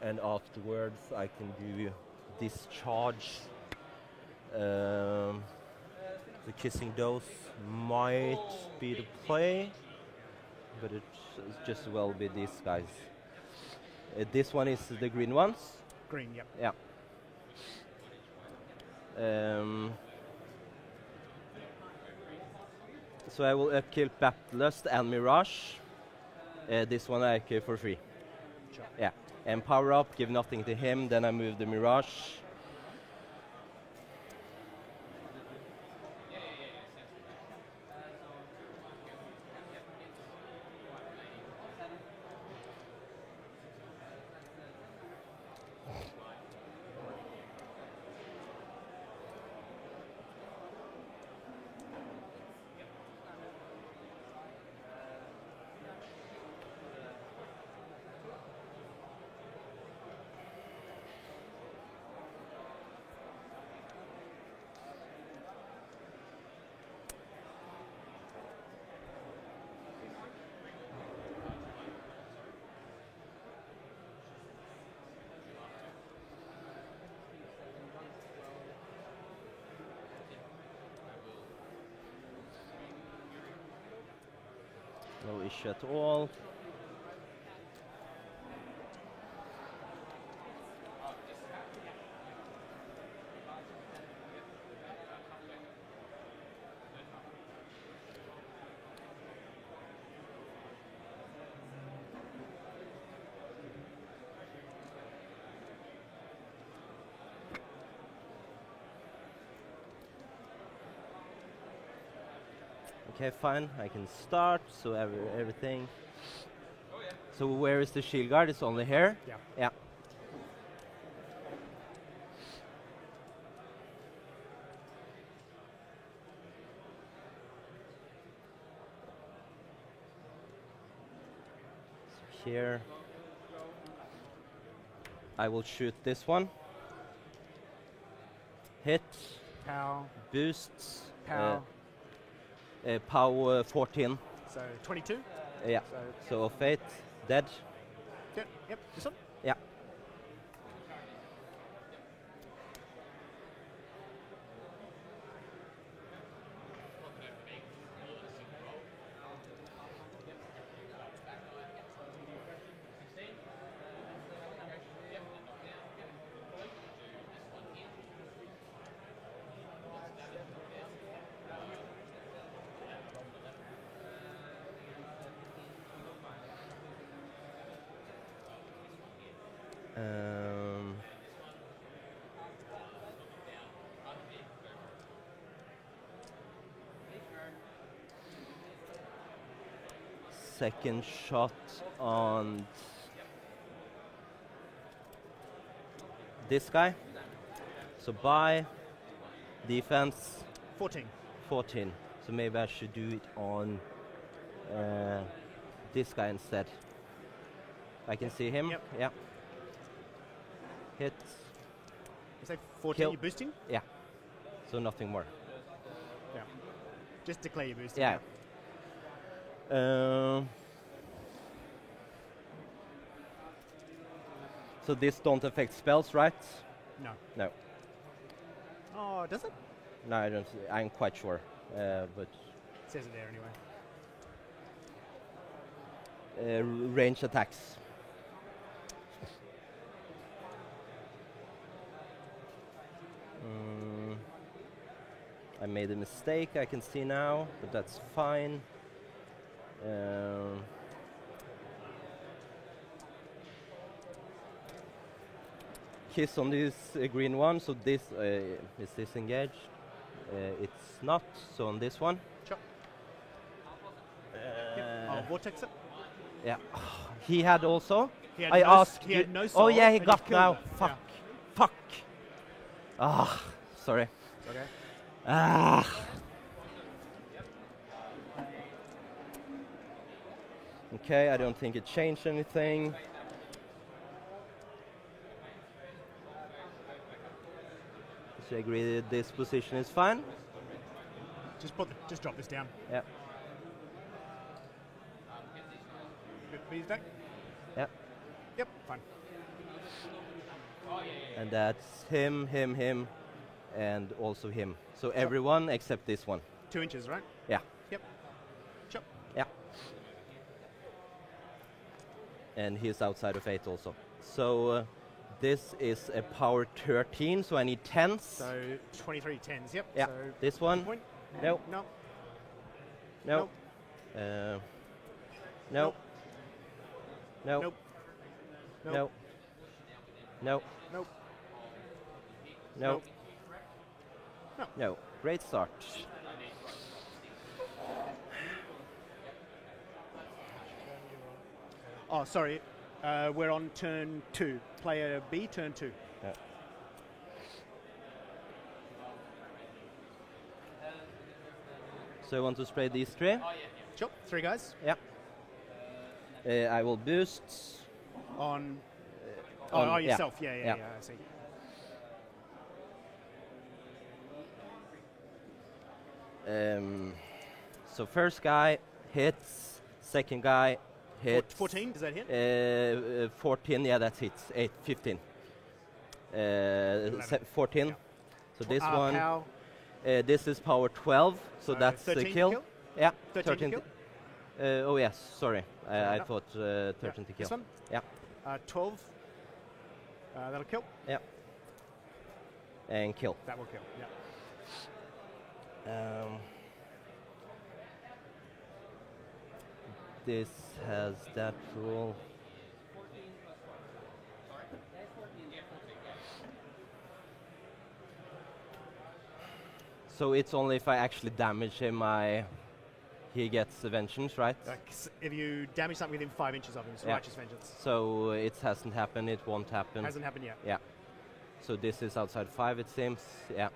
And afterwards I can do discharge Um, the kissing dose might be the play, but it just well be these guys. Uh, this one is the green ones. Green, yep. Yeah. Um, so I will upkill Battle Lust and Mirage. Uh, this one I kill for free. Sure. Yeah. And power up, give nothing to him, then I move the Mirage. No issue at all. Okay, fine. I can start. So every, everything. So where is the shield guard? It's only here. Yeah. Yeah. So here, I will shoot this one. Hit, Pow, boosts, pow. uh, uh, power 14. so 22. Yeah. So, So eight, dead. yep, yep, this one. Second shot on this guy. So buy, defense, 14. 14. So maybe I should do it on uh, this guy instead. I can see him. Yep. Yeah. Hit. You say 14, Kill. you're boosting? Yeah. So nothing more. Yeah. Just declare you're boosting. Yeah. Um, so this don't affect spells, right? No. No. Oh, does it? No, I don't. I'm quite sure. Uh, but It says it there anyway. uh, range attacks. Mm, I made a mistake, I can see now, but that's fine. Um, kiss on this uh, green one, so this uh, is disengaged. Uh, it's not, so on this one. Sure. Uh, Oh, vortex it. yeah. He had also. He had I no, asked he had no oh yeah, he got now. him. Fuck. Yeah. Fuck. Ah, sorry. Okay. Ah. Okay, I don't think it changed anything. So I agree that this position is fine. Just put the, just drop this down. Yeah. Good deck? Yeah. Yep, fine. And that's him, him, him, and also him. So everyone except this one. Two inches, right? Yeah. Yep. Sure. Yeah. And he's outside of 8 also. So uh, this is a power 13, so I need tens. So 23 tens. Yep. yeah. So this one. point. No. No. No. Uh, no. No. Nope. No. Nope. No. Nope. No. Nope. No. No. Great start. Oh, sorry. Uh, we're on turn two. Player B, turn two. Yeah. So I want to spray these three. Oh yeah, Sure. Three guys Yeah. Uh, I will boost. on. Oh, on- oh yeah. yourself. Yeah, yeah, yeah. Yeah. I see. Um, so first guy hits. Second guy Four- hits. 14. Does that hit? Uh, uh, 14, yeah, that hits. 8, 15. Uh, 14. Yeah. So this Uh, one, Pow. uh, this is power 12, so So that's the kill. kill? Yeah, 13 to to- Uh, oh yes, sorry, I, I thought uh, 13 to kill. This one? Yeah. Uh, 12. Uh, that'll kill. And kill. That will kill. Yeah. Um, this has that rule. So it's only if I actually damage him, I he gets the vengeance, right? Like, if you damage something within five inches of him, it's Yeah. righteous vengeance. So it hasn't happened. It won't happen. Hasn't happened yet. Yeah. So this is outside five, it seems. Yeah.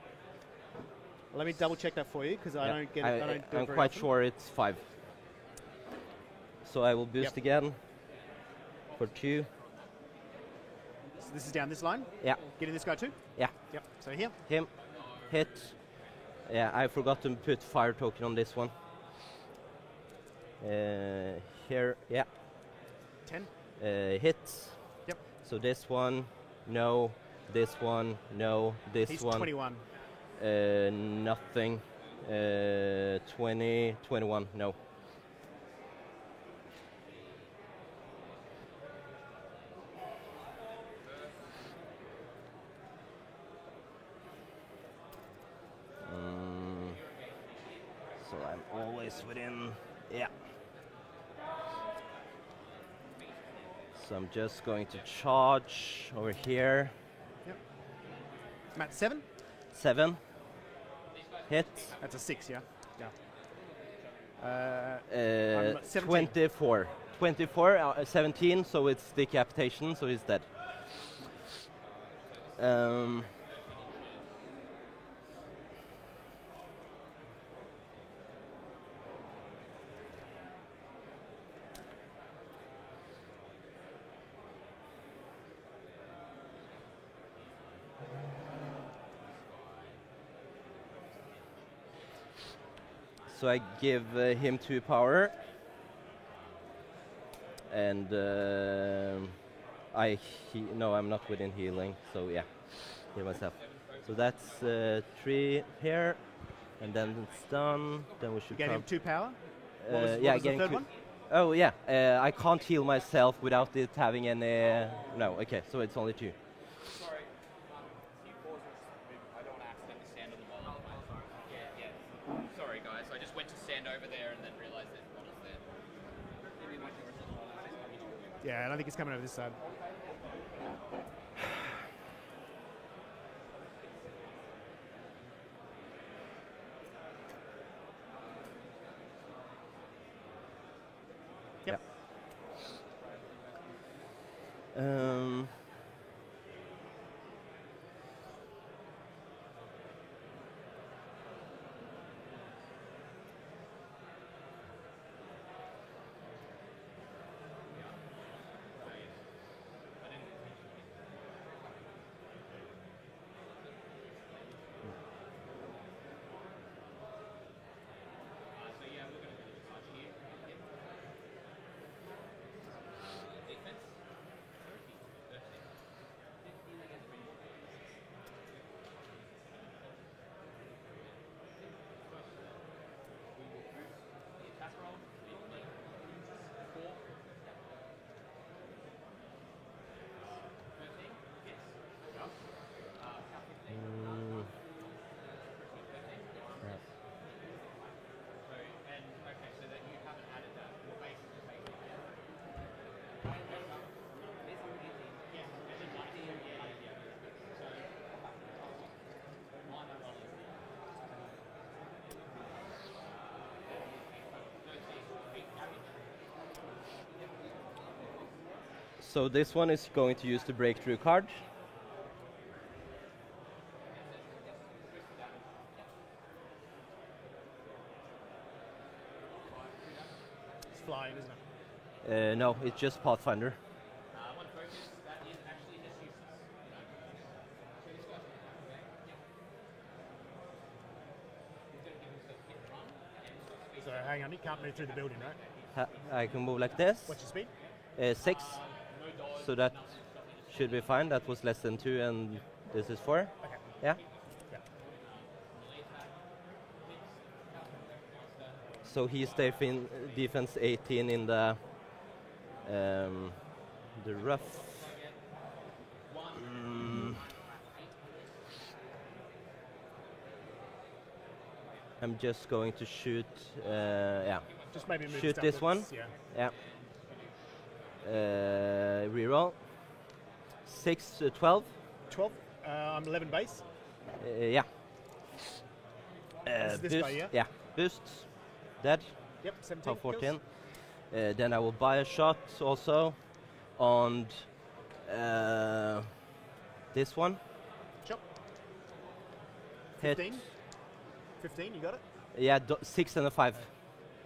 Let me double check that for you because I Yeah. don't get. I, I don't it very quite often. sure it's five. So I will boost Yep. again for two. So this is down this line. Yeah, Getting this guy too. yeah. Yep. So here. Him, hit. Yeah, I forgot to put fire token on this one. Uh, here, yeah. 10. Uh, hits. Yep. So this one, no. This one, no. This He's one, 21. uh, nothing. Uh, 20, 21, no. Mm, so I'm always within, yeah. So I'm just going to charge over here. I'm at seven. Seven. Hit. That's a six. Yeah. Yeah. Uh, Uh, I'm at 17. 24. 24, uh, 17, so it's decapitation, so he's dead. Um, so I give uh, him two power. And um I he no, I'm not within healing, so yeah, heal myself. So that's uh, three here, and then it's done. Then we you should gave him two power. uh, was, yeah, was the getting third two- one? Oh yeah, uh, I can't heal myself without it having any. no, okay, so it's only two. Sorry. He pauses. I don't want to accidentally stand on the wall. Yeah, yeah. Sorry, guys. I just went to stand over there and then realized there's one there. Maybe my door's just Yeah, I don't think he's coming over this side. Yep. Um, So this one is going to use the breakthrough card. It's flying, isn't it? Uh, no, it's just Pathfinder. So hang on, you can't move through the building, right? I can move like this. What's your speed? Uh, six. So that should be fine. That was less than two, and this is four. Okay. Yeah. Yeah. So he's defin- defense 18 in the um, the rough. Mm. I'm just going to shoot. Uh, yeah, Just maybe move Shoot this one. Yeah. yeah. Uh, reroll. Six, uh, 12. 12. Uh, I'm 11 base. Uh, yeah. Uh, this boost. guy, yeah? Yeah. Boost. Dead. Yep, 17. Top 14. Uh, then I will buy a shot also on uh, this one. Sure. Hit. 15. 15, you got it? Yeah, six and a five.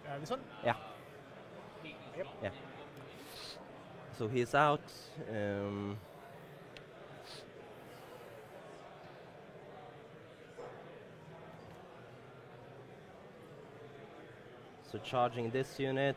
Uh, this one? Yeah. Yep. Yeah. So he's out. Um, so charging this unit.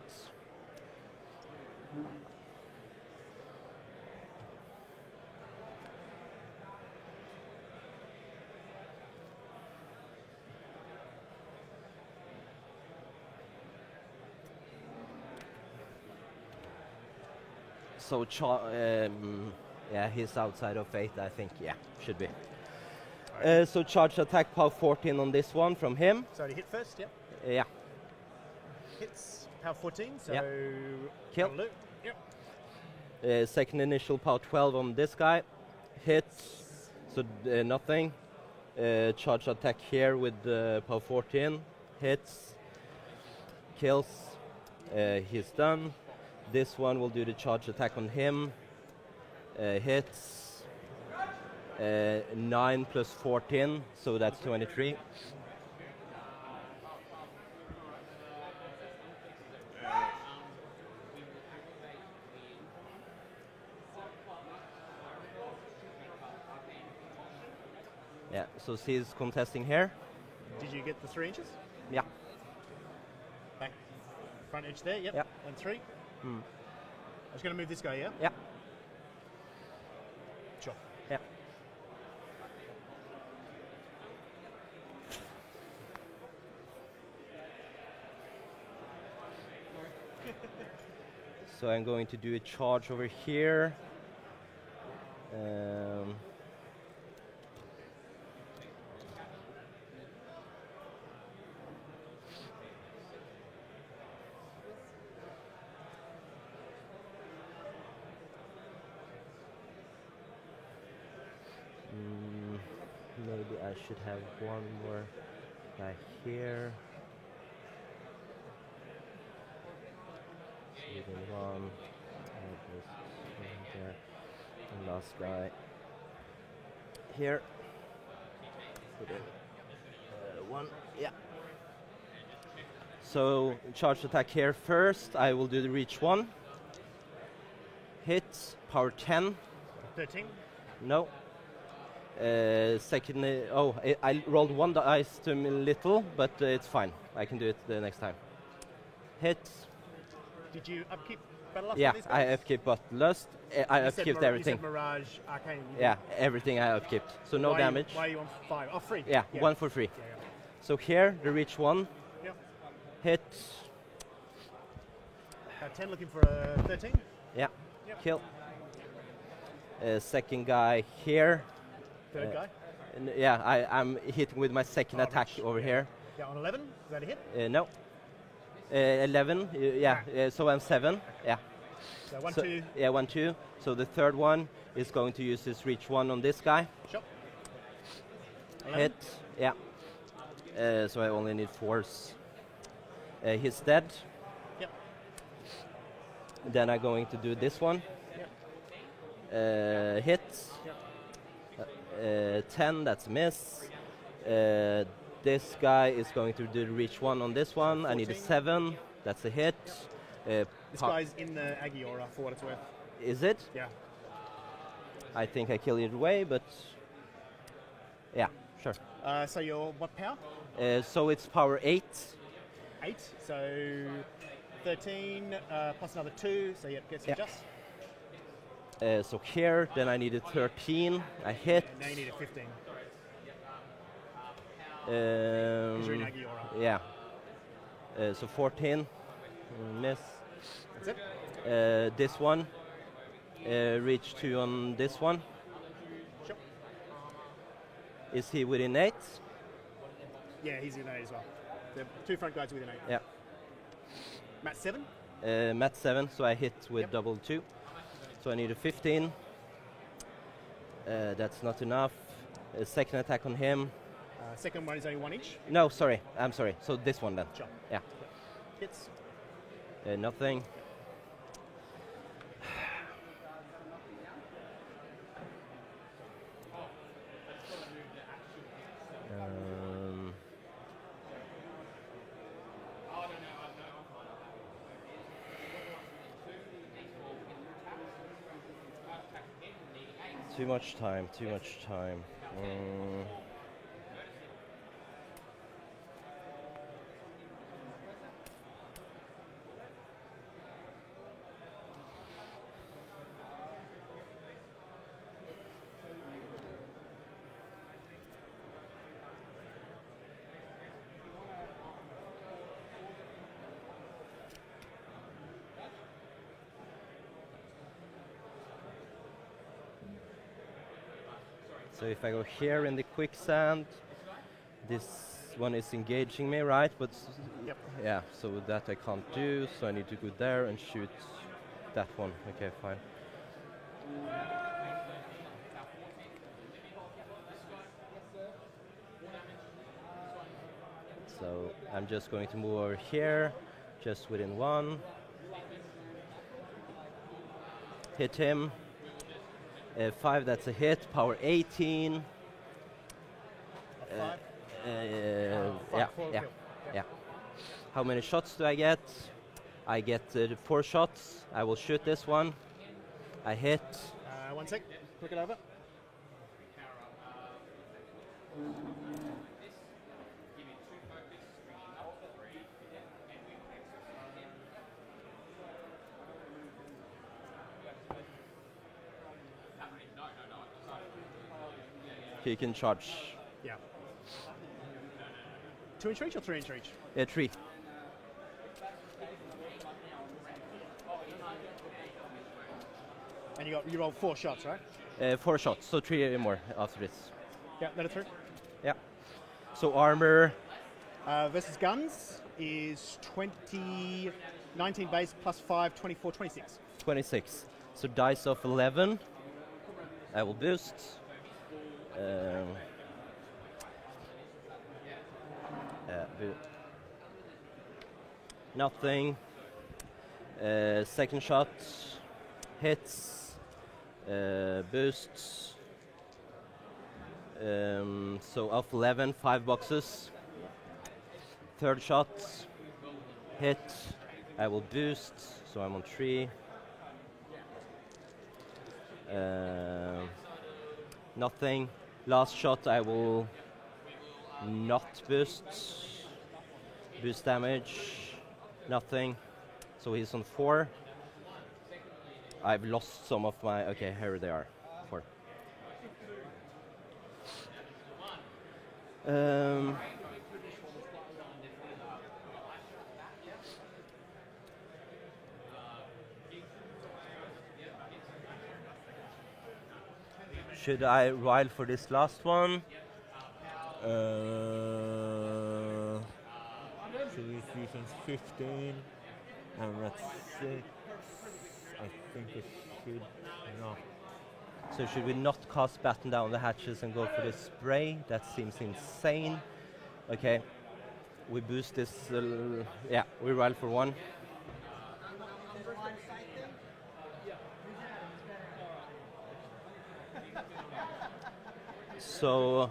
So um, yeah, he's outside of eight. I think. Yeah, should be. Uh, so charge attack power 14 on this one from him. So he hit first, yep. Uh, yeah. Hits, power 14, so... Yep. Kill. Loot. Yep. Uh, second initial power 12 on this guy. Hits, so uh, nothing. Uh, charge attack here with uh, power 14. Hits, kills. Uh, he's done. This one will do the charge attack on him. Uh, hits. Uh, 9 plus 14, so that's 23. Yeah, so he's contesting here. Did you get the three inches? Yeah. Back. Front edge there, yep. Yep. And three. Hmm. I was going to move this guy, yeah? Yeah. Sure. Yeah. *laughs* so I'm going to do a charge over here. Um, Mm, maybe I should have one more guy here. Sweden one. I'll just put there. And last guy here. Uh, one. Yeah. So charge attack here first. I will do the reach one. Hit power 10. 13. No. Uh, second, uh, oh, I, I rolled one dice too little, but uh, it's fine. I can do it the next time. Hit. Did you upkeep battle Lust Yeah, I upkeep Battle Lust. uh, I You upkeeped everything. Mirage, Arcane. Yeah, everything I upkeeped. So no why are you- damage. why are you on five? Oh, free. Yeah, one for free. Yeah, So here, the reach one. yeah. Hit. yeah. Uh, 10 looking for a 13. Yeah, Yep. kill. Uh, second guy here. Third Uh, guy. Yeah, I, I'm hitting with my second Oh, attack reach, over yeah. here. Yeah, on 11. Is that a hit? Uh, no. Uh, 11, uh, yeah, uh, so I'm 7. Yeah. So one, so, two, Yeah, 1, 2. So the third one is going to use his reach 1 on this guy. 11. Hit. Yeah. Uh, so I only need force. Uh, he's dead. Yep. Then I'm going to do this one. Yep. Uh, hit. Uh, 10, that's a miss. Uh, this guy is going to do reach 1 on this one. I need a 7, that's a hit. Uh, This guy's in the Aggie aura for what it's worth. is it? Yeah. I think I kill either way, but yeah, sure. Uh, so your what power? Uh, so it's power 8. Eight. So 13 uh, plus another two. So yeah, gets Yeah. just. Uh, so here, then I need a 13. I hit. Now you need a 15. Um, you're in Aggie aura. Yeah. Uh, so 14. Mm, Miss. That's it. Uh, this one. Uh, reach 2 on this one. Sure. Is he within 8? Yeah, he's in eight as well. The two front guys within eight. Yeah. MAT seven. Uh, MAT 7, so I hit with Yep. double 2. So I need a 15. Uh, that's not enough. A second attack on him. Uh, second one is only one each. No, sorry. I'm sorry. So this one then. Sure. Yeah. Hits. Uh, nothing. Much time, too much time. Mm. So if I go here in the quicksand, this one is engaging me, right? But Yep. yeah, so that I can't do. So I need to go there and shoot that one. Okay, fine. So I'm just going to move over here, just within one. Hit him. Uh, five, that's a hit. Power 18. Uh, five. Uh, yeah, yeah, yeah. How many shots do I get? I get uh, four shots. I will shoot this one. I hit. Uh, one sec. Quick it over. He can charge Yeah. Two inch reach or three inch reach? uh, three. And you got you rolled four shots, right? Uh, four shots, so three more after this. Yeah, that are three. Yeah. So armor, Uh, versus guns is 20, 19 base plus 5, 24, 26. 26. So dice of 11. I will boost. Um, uh, nothing. Uh, second shot. Hits. Uh, boosts. Um, so of 11, five boxes. Third shot. Hit. I will boost, so I'm on three. Uh, nothing. Last shot I will not boost. Boost damage. Nothing. So he's on four. I've lost some of my. Okay, here they are. Four. Um, should I roll for this last one? Uh, so this defense 15, and that's 6. I think it should not. So should we not cast batten down the hatches and go for the spray? That seems insane. Okay, we boost this. Uh, yeah, we roll for one. So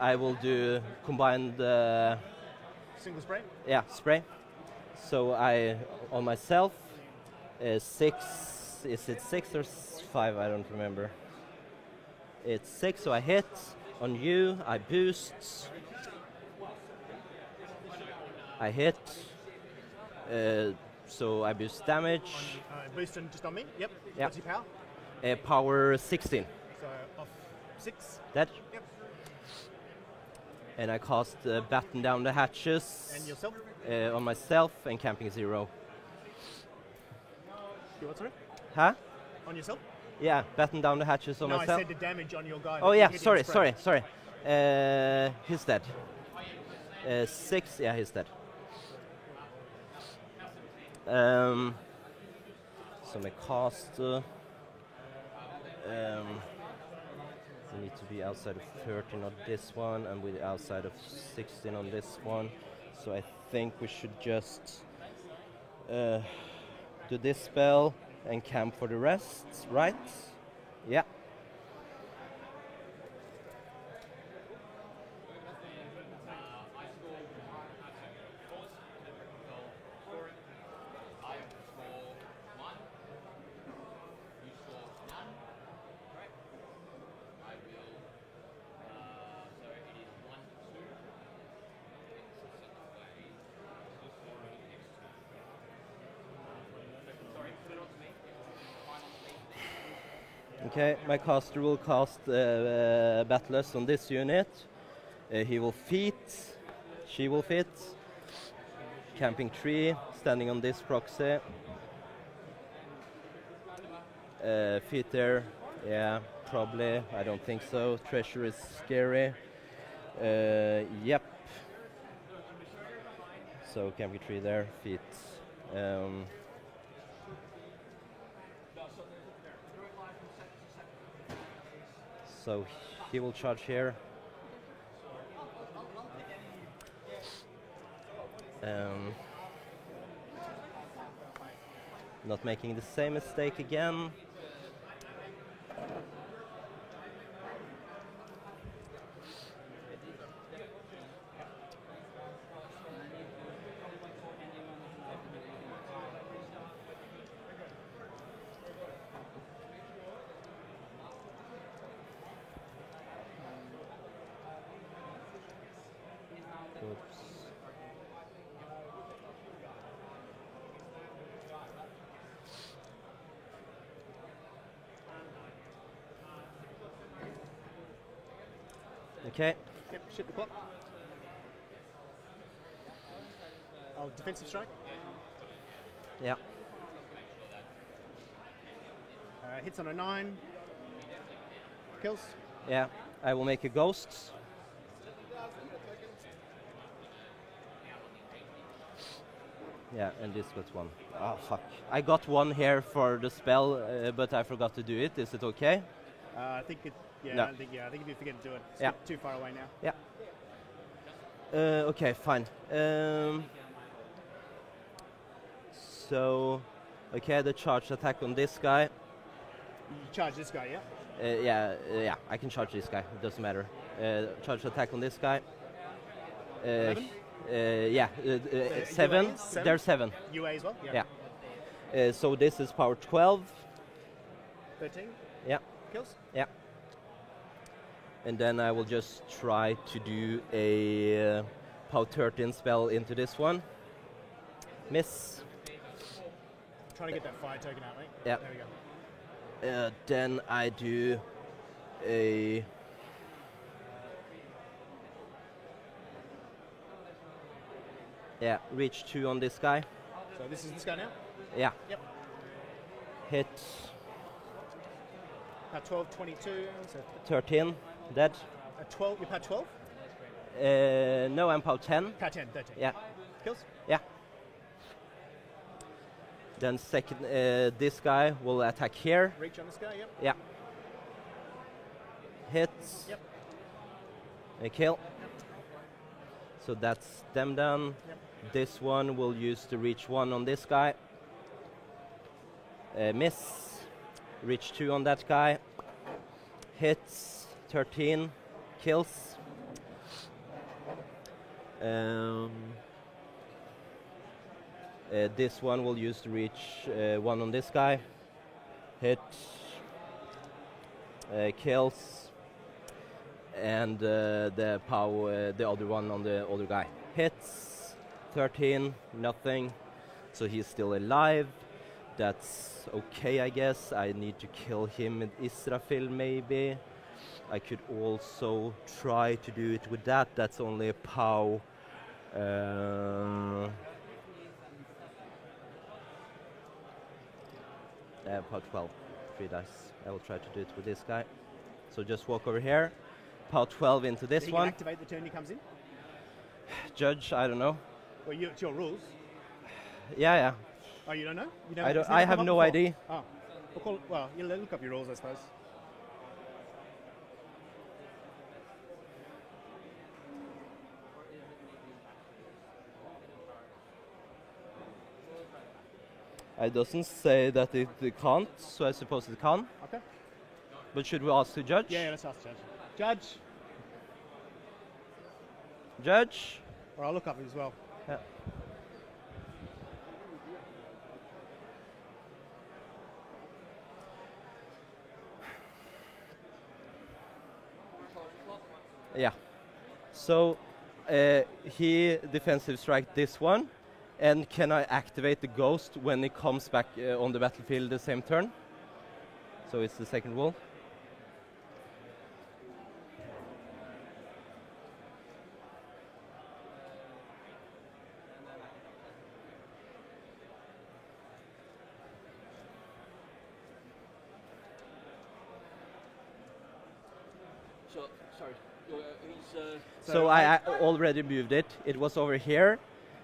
I will do combined, uh, Single spray. yeah, spray. So I on myself uh, six. Is it six or five? I don't remember. It's six, so I hit. On you, I boost. I hit. Uh, so I boost damage. Uh, boosting just on me. Yep. Yep. What's your power? Uh, power 16. So off six. That. Yep. And I cast uh, batten down the hatches And yourself. uh, on myself and camping zero. You what, sorry? Huh? On yourself? Yeah, batten down the hatches on no, myself. I said the damage on your guy. Oh yeah, in sorry, sorry, sorry. Uh, he's dead. Uh, six, yeah, he's dead. Um, so my cast. Uh, um, we need to be outside of 13 on this one, and we're outside of 16 on this one. So I think we should just uh, do this spell and camp for the rest, right? Yeah. I score one. You score none. Correct. I will. Uh, so it is one, two. Sorry, put it on to me. Fine on me. Okay, my caster will cast uh, uh, Battless on this unit. Uh, he will feat, she will fit. Camping tree, standing on this proxy. Uh, feat there, yeah, probably. I don't think so. Treasure is scary. Uh, yep. So camping tree there, feat. Um, So he will charge here. Um, not making the same mistake again. Defensive strike. yeah. Uh, hits on a nine. Kills. Yeah, I will make a ghost. Yeah, and this got one. Oh fuck! I got one here for the spell, uh, but I forgot to do it. Is it okay? Uh, I think it. Yeah, No. I think yeah. I think if you forget to do it, it's Yeah. too far away now. Yeah. Uh, okay, fine. Um, so, okay, the charge attack on this guy. You charge this guy, yeah. Uh, yeah, uh, yeah, I can charge this guy. It doesn't matter. Uh, charge attack on this guy. Uh, uh, yeah, uh, uh, seven. seven? There's seven. UA as well. Yeah. Uh, so this is power 12. Thirteen. Yeah, Kills. yeah. And then I will just try to do a uh, power 13 spell into this one. Miss. Trying to get that fire token out, mate. Yeah. There we go. Uh, then I do a yeah reach two on this guy. So this is this guy now. Yeah. Yep. Hit Power 12, 22. So 13. Dead. uh, 12. You power 12. Uh, no, I'm power 10. Power 10, 13. Yeah. Kills. Yeah. Then second, uh, this guy will attack here. Reach on this guy. Yep. Yeah. Hits. Yep. A kill. So that's them done. Yep. This one will use the reach one on this guy. Uh, miss. Reach two on that guy. hits 13, kills. Um, uh, this one will use to reach uh, one on this guy. Hit. Uh, kills. And uh, the power, uh, the other one on the other guy. Hits. 13, nothing. So he's still alive. That's okay, I guess. I need to kill him with Israfyl, maybe. I could also try to do it with that. That's only a POW. Uh, POW 12. Three dice. I will try to do it with this guy. So just walk over here. POW 12 into this he one. activate the turn he comes in. Judge, I don't know. Well, you, it's your rules. Yeah, yeah. Oh, you don't know? You don't, I, don't, I have no before? idea. Oh, we'll, call, well, you look up your rules, I suppose. It doesn't say that it, can't, so I suppose it can. Okay. But should we ask the judge? Yeah, let's ask the judge. Judge, Judge? or I'll look up as well. Yeah. Yeah. So uh, he defensive strike this one, and can I activate the ghost when it comes back uh, on the battlefield the same turn? So it's the second wall. So, sorry, uh, he's. Uh, So, I, I already moved it. It was over here,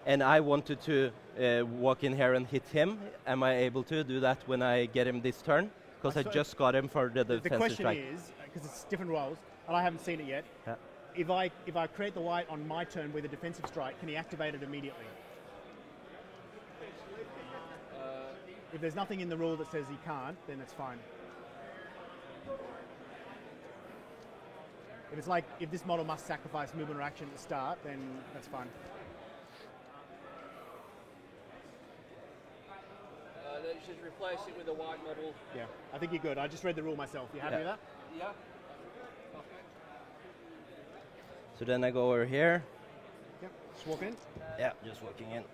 and I wanted to uh, walk in here and hit him. Am I able to do that when I get him this turn? Because I So just got him for the the, the defensive question strike. is, because it's different roles, and I haven't seen it yet. Yeah. If I if I create the Wight on my turn with a defensive strike, can he activate it immediately? uh, If there's nothing in the rule that says he can't, then it's fine. If it's like if this model must sacrifice movement or action at the start, then that's fine. Then he says replace it with a Wight model. Yeah, I think you're good. I just read the rule myself. You happy Yeah. with that? Yeah. So then I go over here. Yep. Just walk in. Yeah, just walking in.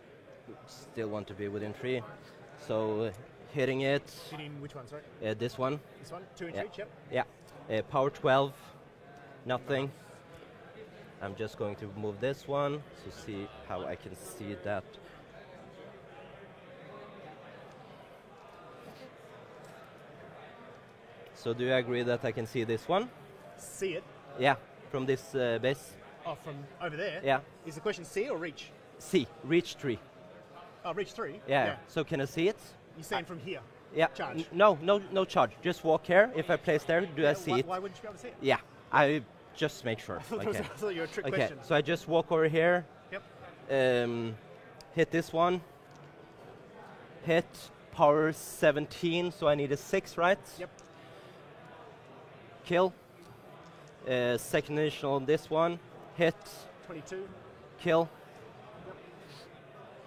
Still want to be within three. So uh, hitting it. Hitting which one? Sorry, Uh, this one. this one. Two inch Yeah. each. Yep. Yeah. Uh, power 12. Nothing. I'm just going to move this one to see how I can see that. So do you agree that I can see this one? See it. Yeah, from this uh, base. Oh, from over there. Yeah. Is the question see or reach? See, reach tree. Oh, reach three. Yeah. So can I see it? You're saying from here. Yeah. Charge. No, no, no charge. Just walk here. If I place there, do I see why, it? Why wouldn't you be able to see it? Yeah. I just make sure. *laughs* I it was- Okay. I you were a trick Okay. question. So I just walk over here. Yep. Um, hit this one. Hit power 17, so I need a 6, right? Yep. Kill. Uh, second initial on this one. Hit. 22. Kill.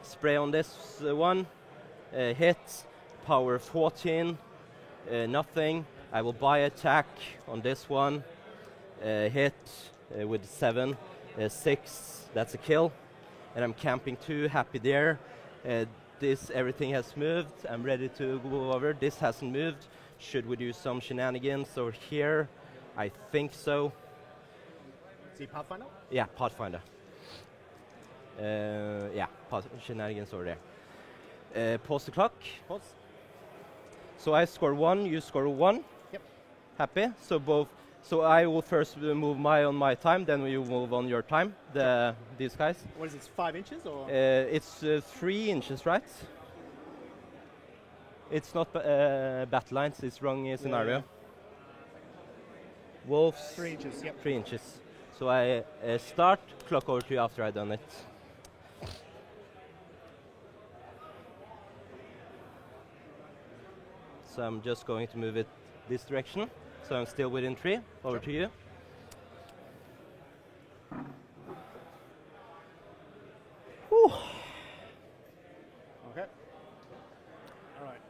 Spray on this uh, one. Uh, hit. Power 14. Uh, nothing. I will buy attack on this one. Uh, hit with 7. Uh, 6. That's a kill. And I'm camping 2. Happy there. This everything has moved. I'm ready to go over. This hasn't moved. Should we do some shenanigans over here? I think so. See Pathfinder? Yeah, Pathfinder. Uh, yeah, path shenanigans over there. Uh, pause the clock. Pause. So I score one, you score one. Yep. Happy. So both. So I will first move my on my time, then you move on your time. The these guys. What is it? Five inches or? Uh, it's uh, three inches, right? It's not uh, battle lines. It's wrong uh, scenario. yeah. Wolves. Three inches. Yep. Three inches. So I uh, start clock over to you after I've done it. So I'm just going to move it this direction. So I'm still within three. Over to you. Whew. Okay. All right.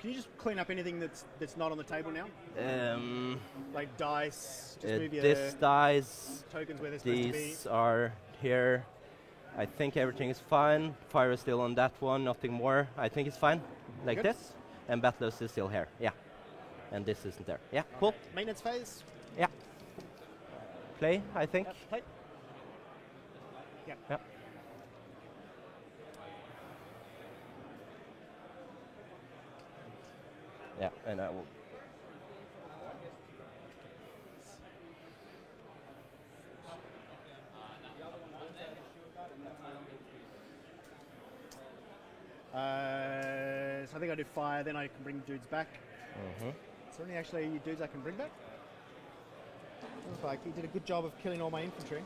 Can you just clean up anything that's that's not on the table now? Um, Like dice. Just uh, move your this dice, tokens where they're supposed to be. these are here. I think everything is fine. Fire is still on that one, nothing more. I think it's fine, like Good. this. And Battle Lust is still here, yeah. And this isn't there. Yeah, cool. Maintenance phase. Yeah. Play, I think. Play. Yep. Yeah, and I will. Uh, so I think I do fire, then I can bring dudes back. Mhm. Is there any actually dudes I can bring back? Looks like he did a good job of killing all my infantry.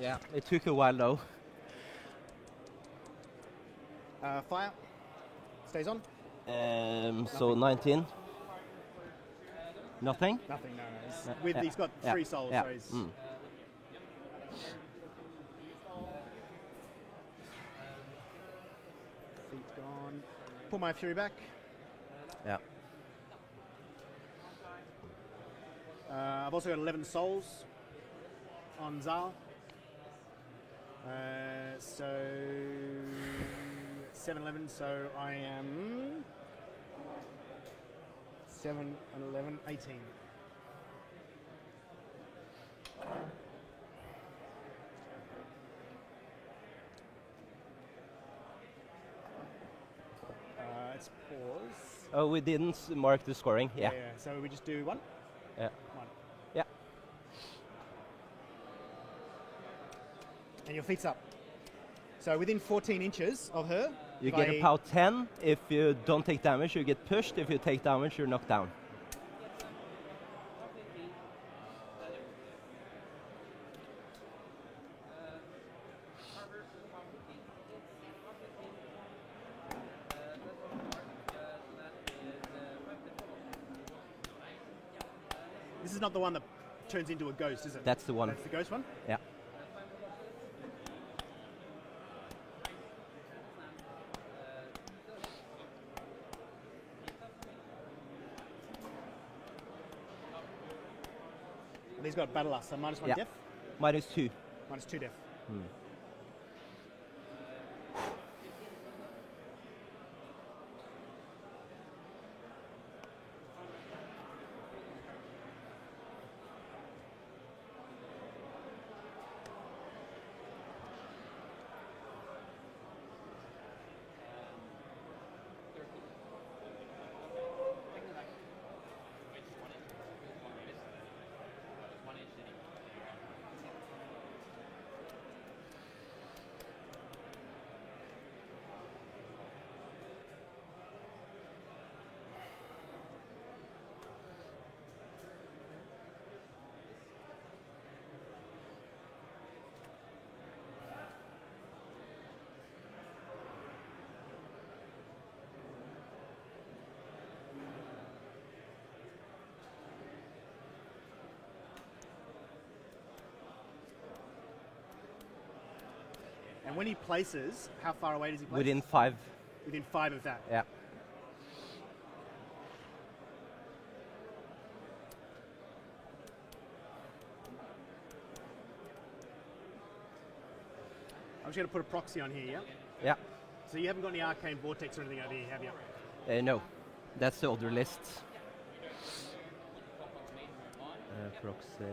Yeah, it took a while though. Uh, fire. Stays on. Um, so 19. Nothing? Nothing, no. no. He's, Yeah, with, yeah, he's got yeah, three souls, yeah, so he's mm. feat gone. Pull my fury back. Yeah. Uh, I've also got 11 souls on Zaal. Uh, so 7 11, so I am 7 and 11, 18. Uh, it's pause. Oh, we didn't mark the scoring. Yeah. So we just do one? Yeah. One. Yeah. And your feat's up. So within 14 inches of her, You get about 10. If you don't take damage, you get pushed. If you take damage, you're knocked down. This is not the one that turns into a ghost, is it? That's the one. That's the ghost one? Yeah. Got Battle Lust, so minus one Yeah. def, Minus two. minus two def. And when he places, how far away does he place? Within five. Within five of that. Yeah. I'm just going to put a proxy on here, yeah? Yeah. So you haven't got any arcane vortex or anything over here, have you? Uh, no, that's the other list. Uh, proxy.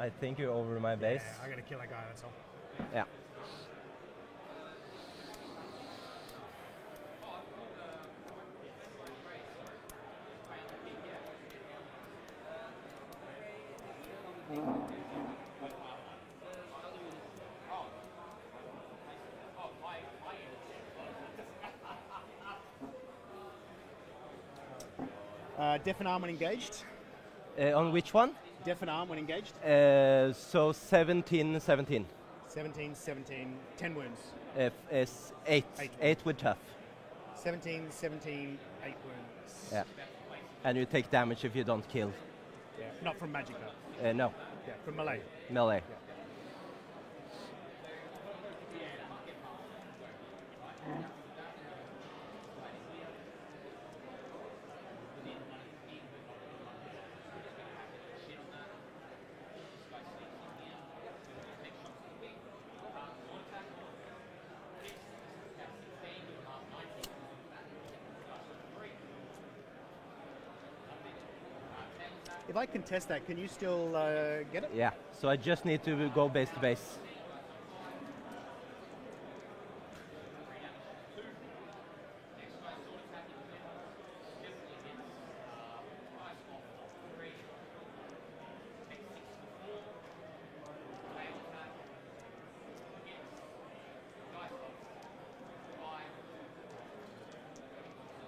I think you're over my base. Yeah, I gotta kill that guy. That's all. Yeah. Uh, deaf and arm when engaged. Uh, on which one? Deaf and arm when engaged. Uh, so 17, 17. 17, 17, 10 wounds. F is 8. Eight. 8 with tough. 17, 17, 8 wounds. Yeah. And you take damage if you don't kill. Yeah, Not from magic though. Uh, no, Yeah, from melee. melee. If I contest that, can you still uh, get it? Yeah. So I just need to go base to base.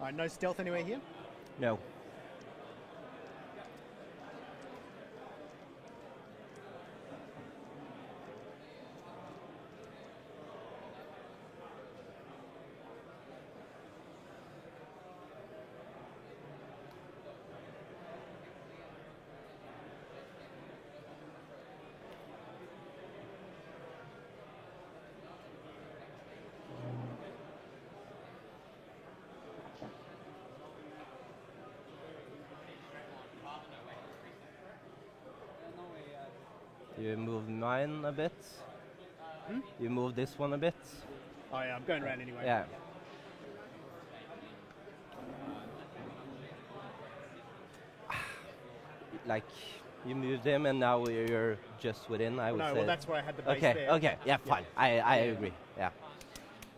All right, no stealth anywhere here. No. You move mine a bit. Hmm? You move this one a bit. Oh yeah, I'm going around anyway. Yeah. *sighs* Like you moved him, and now you're just within. I would No, say. well that's where I had the base okay. there. Okay. Yeah. Fine. I I Yeah. agree. Yeah.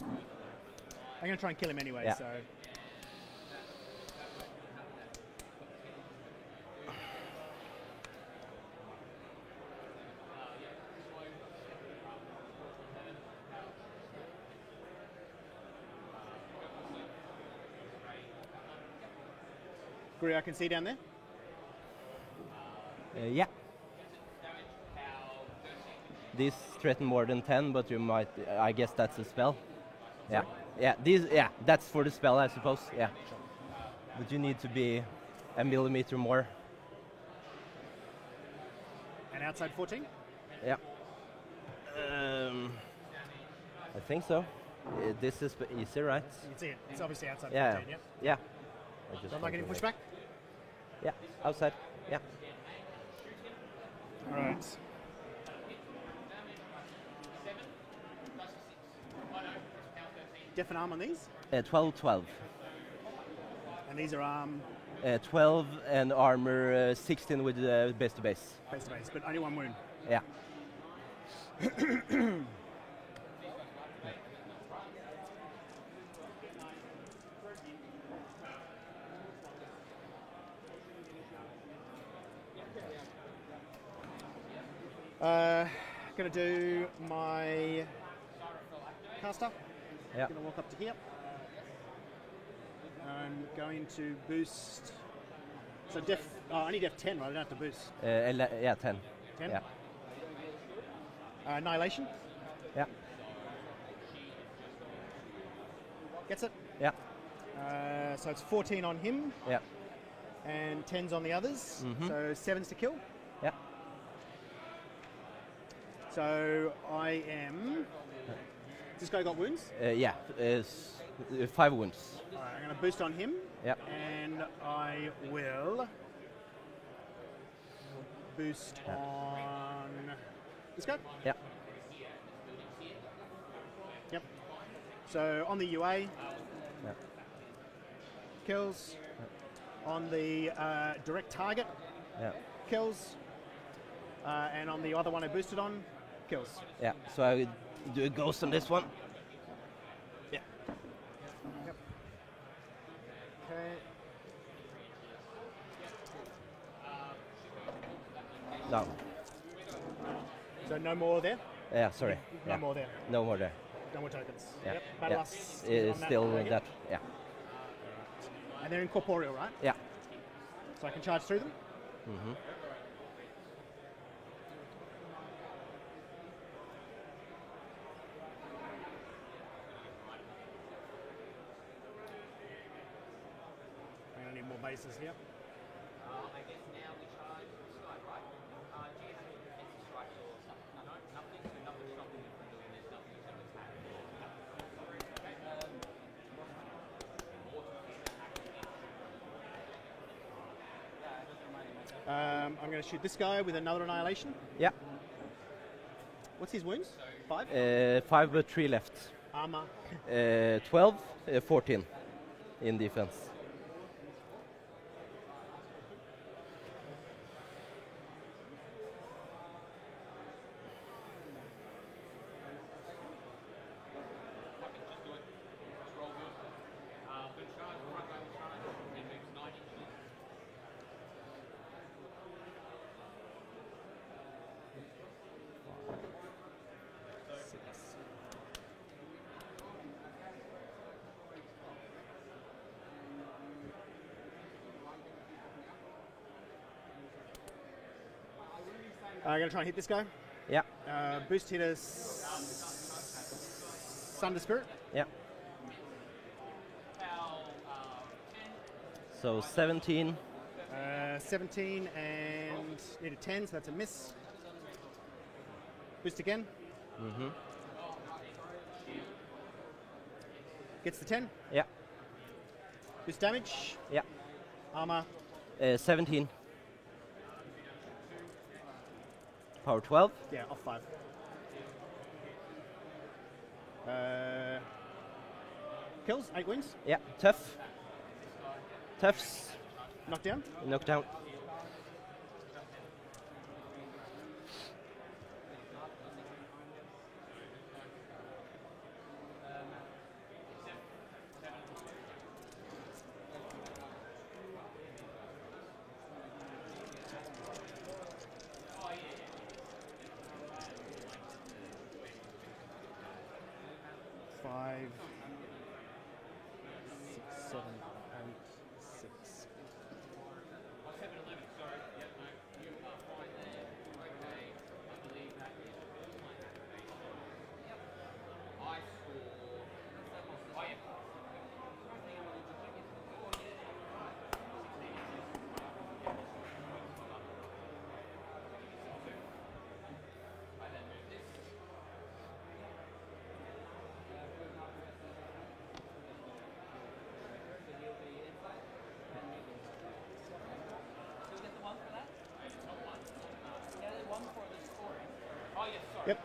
I'm going to try and kill him anyway, Yeah. so. I can see down there. Uh, yeah. These threaten more than 10, but you might, I guess that's a spell. Yeah. Yeah, these, yeah, that's for the spell, I suppose. Yeah. But you need to be a millimeter more. And outside 14. Yeah. Um, I think so. Uh, this is easy, right? You can see it. It's obviously outside Yeah. 14, yeah? Yeah. I just Don't like any to make- pushback? Yeah, outside. Yeah. All right. Deaf and arm on these, Uh, 12, 12. and these are arm Uh, 12 and armor uh, 16 with uh, base to base. face to base, but only one wound. Yeah. *clears throat* Uh, gonna do my caster. Yeah. Gonna walk up to here. I'm going to boost. So def. Oh, I need def 10, right? I don't have to boost. Uh, yeah, 10. 10? Yeah. Uh, annihilation. Yeah. Gets it. Yeah. Uh, so it's 14 on him Yeah. and 10s on the others. Mhm. So 7s to kill. Yeah. So I am. This guy got wounds. Uh, yeah. Is uh, five wounds. All right, I'm going to boost on him. Yeah. And I will boost on this guy. Yeah. Yep. So on the UA, Yeah. kills. On the uh, direct target, Yeah. kills. Uh, and on the other one I boosted on, kills. Yeah. So I would do a ghost on this one. Yeah. Okay. No. So no more there. Yeah. Sorry. No Yeah. more there. No more there. No more tokens. Yeah. Yep. Battle yeah. Us It is that still dragon. that. Yeah. And they're incorporeal, right? Yeah. So I can charge through them. Mm-hmm. I'm gonna need more bases here. Uh, I guess now we charge strike, right? Uh, do you have any defensive strikes or something? No, no, nothing. So nothing stopping you from doing this. Nothing to attack. Okay. Um, Um, I'm gonna shoot this guy with another annihilation. Yeah. What's his wounds? Five. Uh, five but three left. Armor. Uh, 12, uh, 14 in defense. Uh, I'm gonna try and hit this guy. Yeah. Uh, boost hit is Thunder Spirit. Yeah. So 17. Uh, 17 and need a 10, so that's a miss. Boost again. Mm-hmm. Gets the 10. Yeah. Boost damage. Yeah. Armor. Uh, 17. Power 12. Yeah, off 5. Uh, kills. 8 wins. Yeah. Tough. Toughs. Knockdown. Knockdown.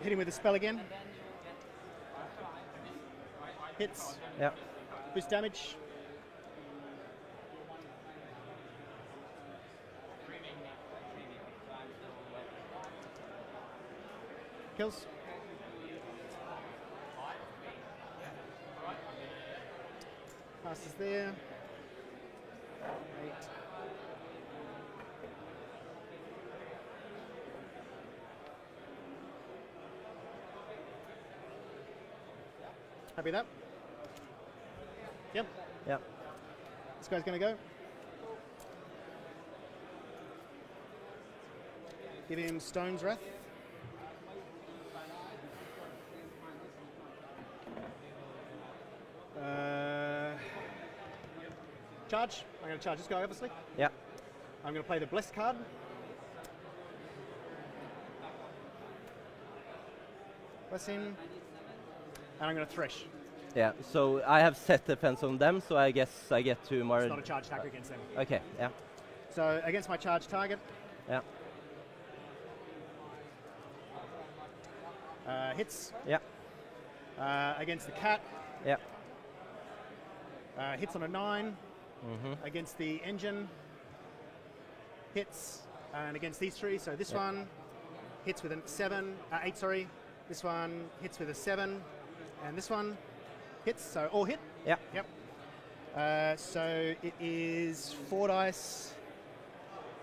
Hit him with a spell again. Hits. Yeah. Boost damage. Kills. Passes there. Eight. Happy with that? Yep. Yeah. This guy's gonna go. Give him Stone's Wrath. Uh, charge. I'm going to charge this guy, obviously. Yeah. I'm going to play the Blessed card. Bless him. And I'm going to Thresh. Yeah. So I have set defense on them, so I guess I get to more. It's not a charge attack against them. Okay. Yeah. So against my charge target, Yeah. uh, hits. Yeah. Uh, against the cat, Yeah. uh, hits on a 9. Mm-hmm. Against the engine, hits. And against these three, so this Yeah. one, hits with a seven, uh, eight, sorry. This one hits with a seven, and this one hits. So all hit. Yeah. Yep. Uh, so it is four dice.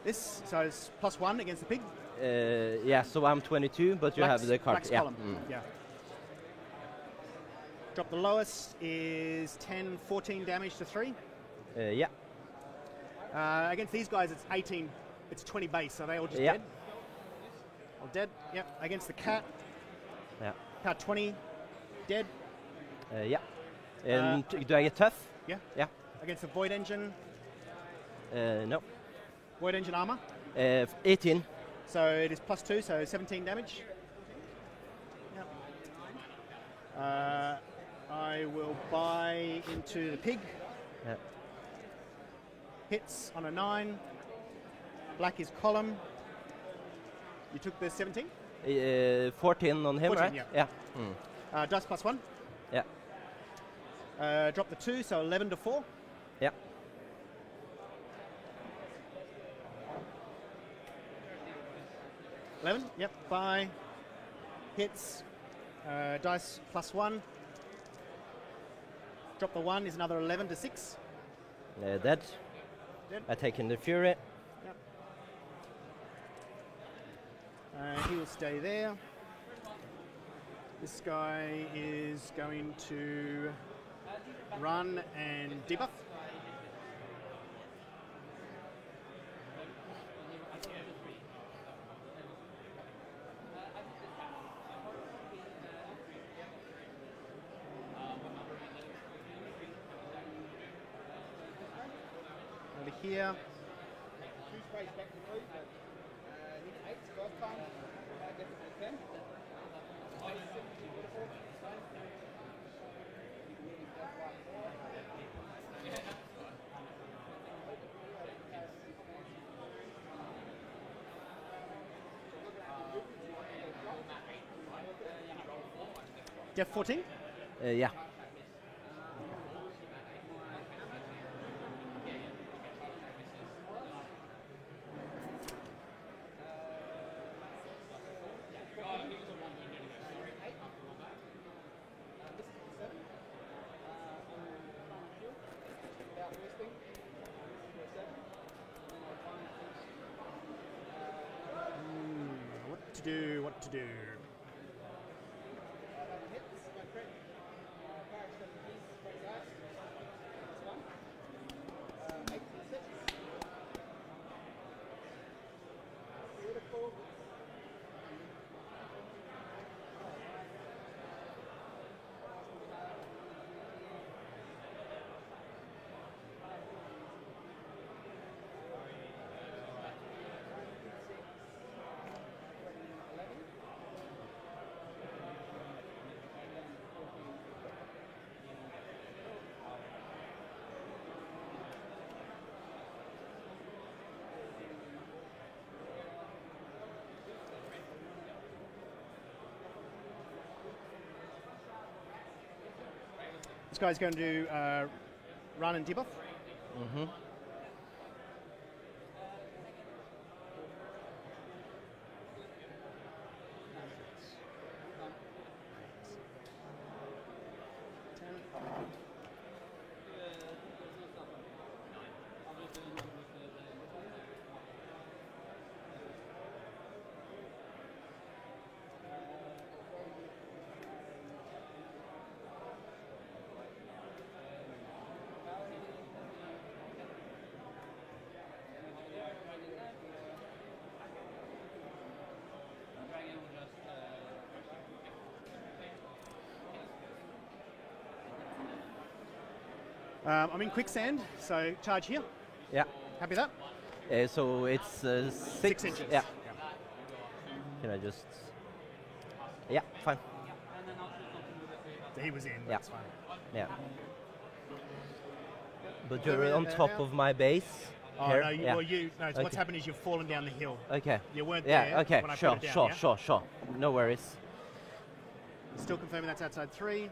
This so it's plus one against the pig. Uh, yeah, so I'm 22, but you Black's- have the card. Black's yeah. column. mm. Yeah. Drop the lowest is 10, 14 damage to three. Uh, yeah. Uh, against these guys, it's 18. It's 20 base, Are they all just Yeah. dead. All dead. Yep. Against the cat, Yeah. cat 20, dead. Uh, yeah. Uh, and uh, do I get tough? Yeah. Yeah. Against the Void Engine? Uh, no. Void Engine armor? Uh, 18. So it is plus 2, so 17 damage. Yep. Uh, I will buy into the pig. Yep. Hits on a 9. Black is column. You took the 17? 14 on him, 14, right? Yeah. yeah. Mm. Uh, plus 1. Uh, drop the two, so 11 to four. Yep. Eleven. Yep. Buy. Hits. Uh, dice plus one. Drop the one is another 11 to six. Uh, dead. Dead. I take in the fury. Uh, he will stay there. This guy is going to run and debuff. Over here. Def 14. Uh, yeah. Hmm, what to do, what to do. This guy's going to uh, run and debuff. Mm-hmm. Um, I'm in quicksand, so charge here. Yeah. Happy that? Uh, so it's uh, six. Six inches. Yeah. Can I just? Yeah, fine. He was in. Yeah. That's fine. Yeah. But you're on top of my base. Oh here? no, you, yeah. well you no. So what's Okay. happened is you've fallen down the hill. Okay. You weren't Yeah. there okay. when I sure. down. sure. yeah? Sure. Sure. No worries. Still confirming that's outside three.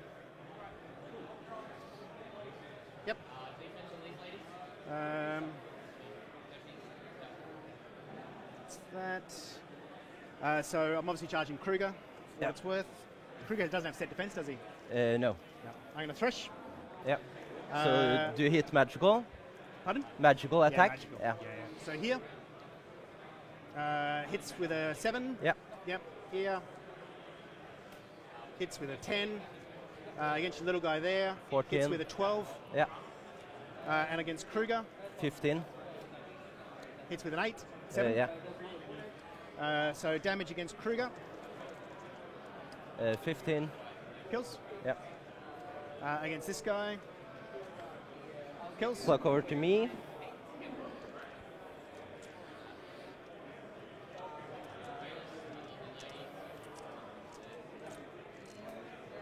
Um, that. Uh, so I'm obviously charging Krueger, what Yeah. it's worth. Krueger doesn't have set defense, does he? Uh, no. I'm going to thresh. Yeah. So Uh, do you hit magical? Pardon? Magical Yeah, attack? magical. Yeah. yeah. So here, uh, hits with a 7. Yeah. Yep, here. Hits with a 10. Uh, against your little guy there. 14. Hits with a 12. Yeah. Uh, and against Krueger, 15. hits with an 8. Uh, yeah. Uh, so damage against Krueger, Uh, 15. kills. Yeah. Uh, against this guy, kills. Clock over to me.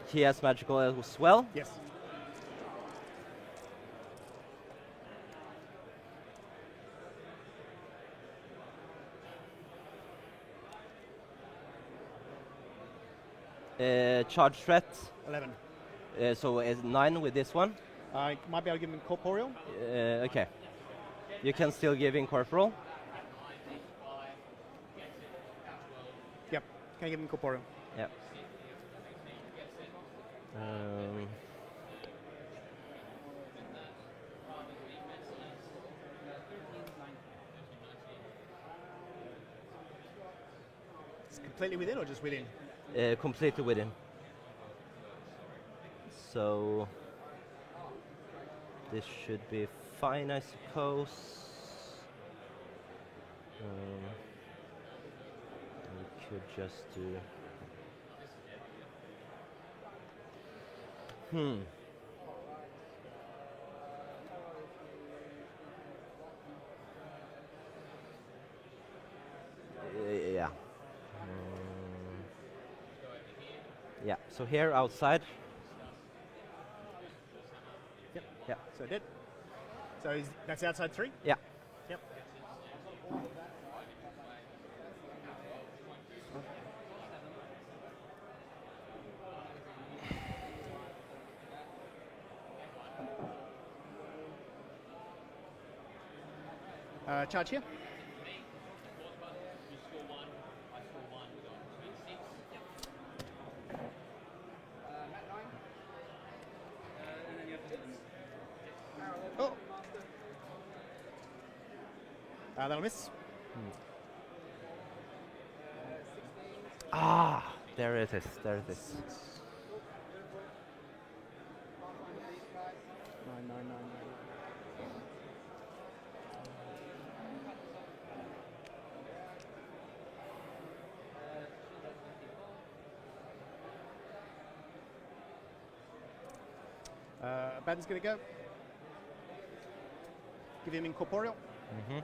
He has magical as well. Yes. Charge threat. 11. Uh, so is 9 with this one. I might be able to give him corporeal. Uh, okay. You can still give incorporeal. Yep. Can I give him corporeal? Yep. Um, It's completely within or just within? uh, completely with him. So this should be fine, I suppose. Um, we could just do. Hmm. Yeah. Um, yeah, so here outside. Yep. Yeah. So dead. So he's, that's outside three? Yeah. Yep. Uh, charge here. Oh. Uh, that'll miss. Ah, there it is. There it is. Nine, nine, nine, nine. Uh, Abidan's gonna go. Give him incorporeal. Mm-hmm.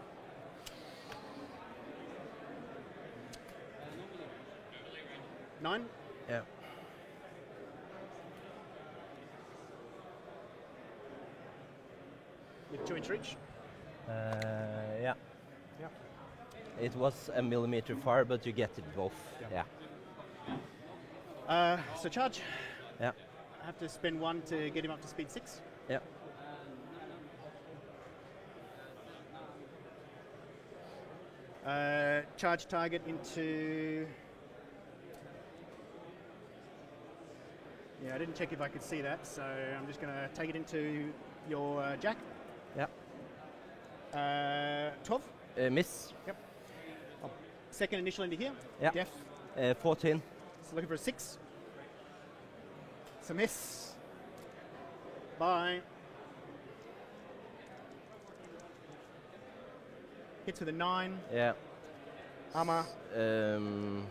Nine. Yeah. With two inch reach. Uh, yeah. Yeah. It was a millimeter far, but you get it both. Yeah. Yeah. Uh, so charge. Yeah. I have to spend one to get him up to speed six. Yeah. Uh, charge target into. Yeah, I didn't check if I could see that, so I'm just going to take it into your uh, jack. Uh, 12. Uh, miss. Second initial into here. Yeah. Def. Uh, 14. So looking for a six. It's a miss. Bye. Hits with a nine. Yeah. Armor. Um,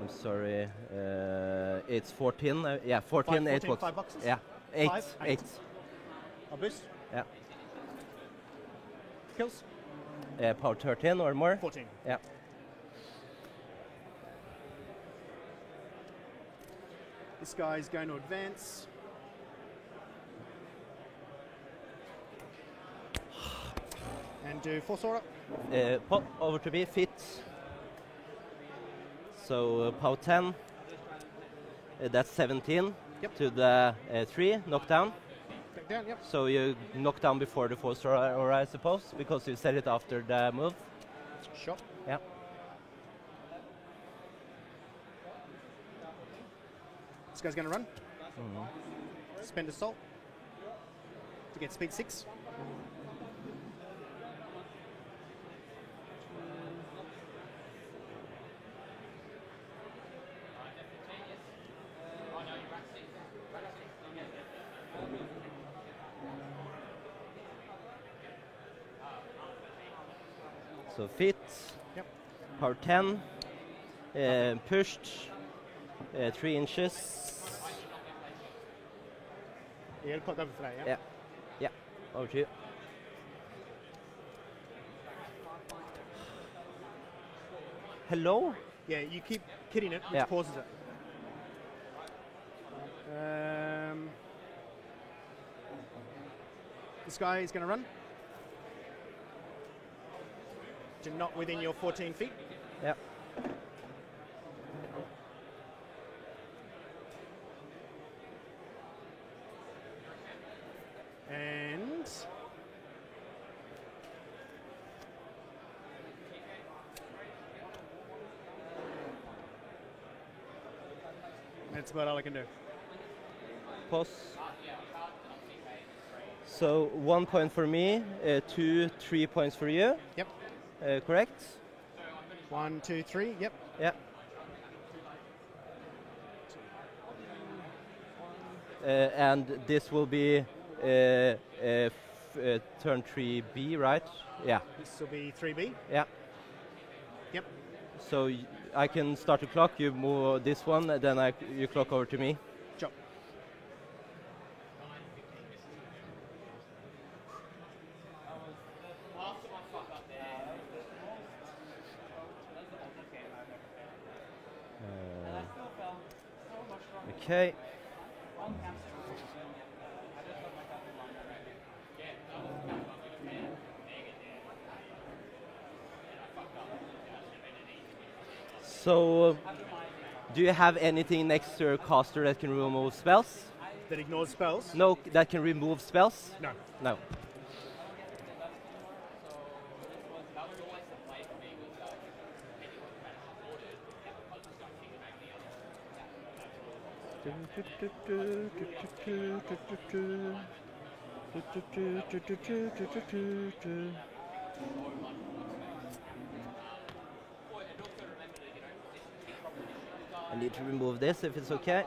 I'm sorry. Uh, it's 14. Uh, yeah, 14. Five, 8 14, box. five boxes? Yeah. 8. Five, 8. eight. I'll boost. Yeah. Kills. Uh, power 13 or more. 14. Yeah. This guy's going to advance. And do Force Aura. Uh, pop over to me. Fit. So uh, power 10. Uh, that's 17 Yep. to the uh, 3 knockdown. So you knock down before the four-star, or I suppose, because you said it after the move? Sure. Yeah. This guy's going to run. Mm -hmm. Spend assault to get speed six. Power 10, uh, pushed, uh, 3 inches. Yeah, it'll pop over for that, yeah? Yeah. Yeah, over to you. Hello? Yeah, you keep hitting it, which Yeah. pauses it. Um, this guy is going to run. To not within your 14 feet. Yeah. And that's about all I can do. Pause. So one point for me, uh, two, three points for you. Yep. Uh, correct? One, two, three. Yep. Yep. Uh, and this will be uh, uh, f- uh, turn 3B, right? Yeah. This will be 3B. Yeah. Yep. So y- I can start the clock, you move this one, and then I, you clock over to me. Okay. So, do you have anything next to your caster that can remove spells? That ignores spells. No, that can remove spells? No. No. I need to remove this if it's okay.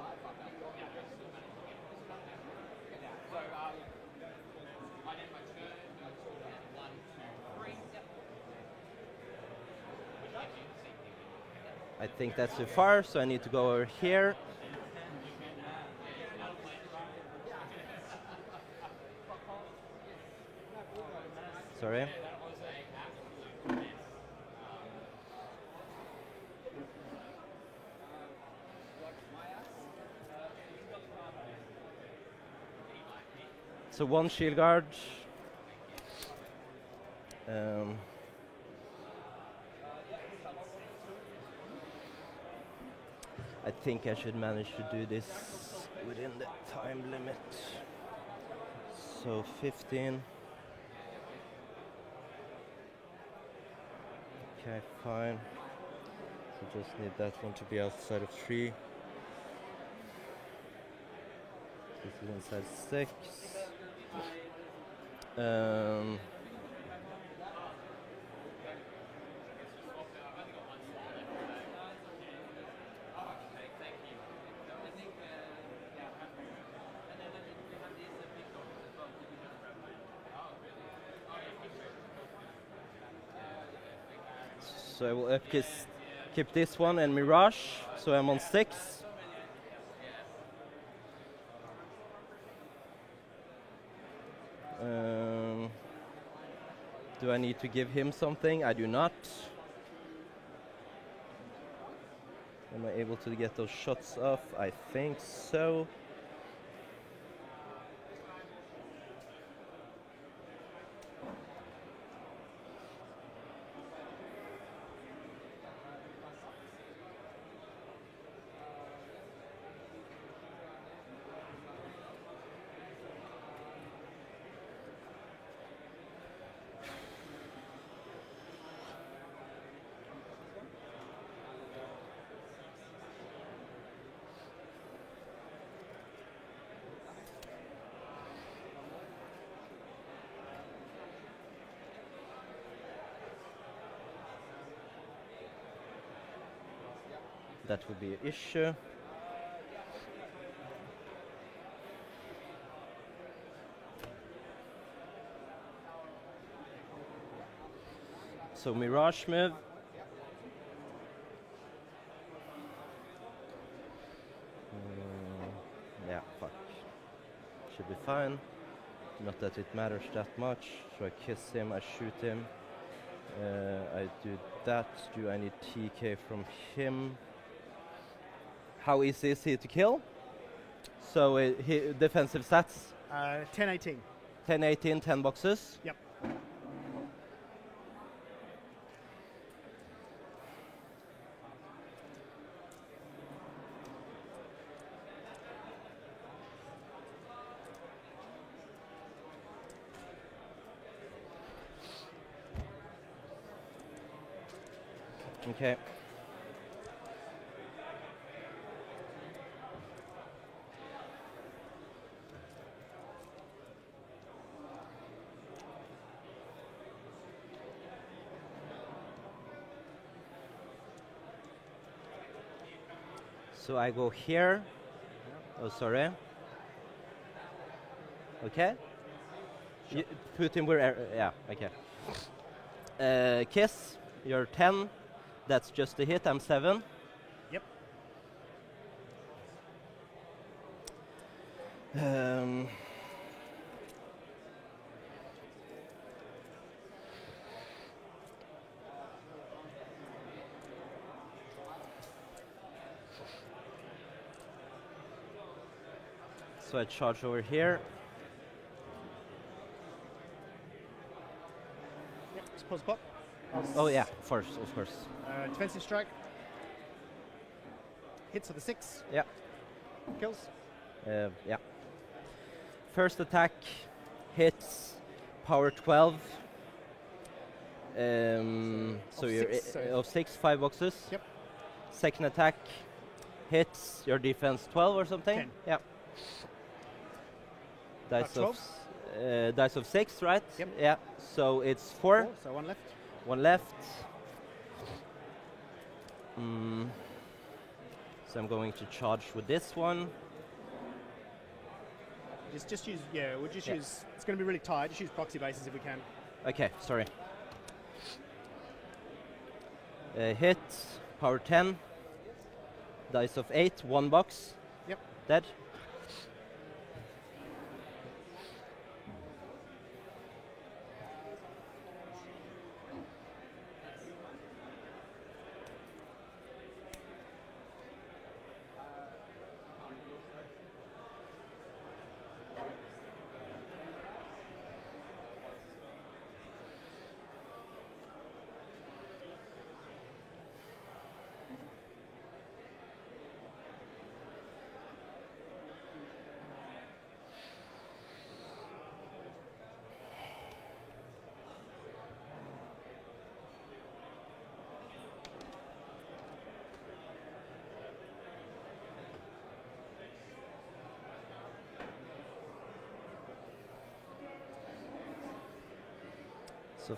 I think that's too far, so I need to go over here. Sorry. So one shield guard. Um, I think I should manage to do this within the time limit. So 15. Okay, fine. So just need that one to be outside of 3. This is inside 6. Um, So I will up keep this one and Mirage, so I'm on six. Um, do I need to give him something? I do not. Am I able to get those shots off? I think so. That would be an issue. So Mirage move. Mm, yeah, fuck. Should be fine. Not that it matters that much. So I kiss him, I shoot him. Uh, I do that. Do I need TK from him? How easy is he to kill? So uh, he, defensive stats Uh, 10 18. 10, 18, 10 boxes. Yep. Okay. So I go here. Oh, sorry. Okay. You put him where? Yeah. Okay. Uh, kiss. You're ten. That's just a hit. I'm seven. Yep. Um, so I charge over here. Yep. Pause. Oh yeah, first, of course. Uh, defensive strike. Hits for the six. Yeah. Kills. Uh, yeah. First attack hits power 12. Um, so Of you're six, of six, five boxes. Yep. Second attack hits your defense 12 or something. Ten. Yeah. Dice of uh, dice of six, right? Yep. Yeah. So it's four. Four, so one left. One left. Mm. So I'm going to charge with this one. Just, just use, yeah, we'll just Yeah. use, it's going to be really tight. Just use proxy bases if we can. Okay, sorry. Uh, hit, power 10, dice of 8, one box. Yep. Dead.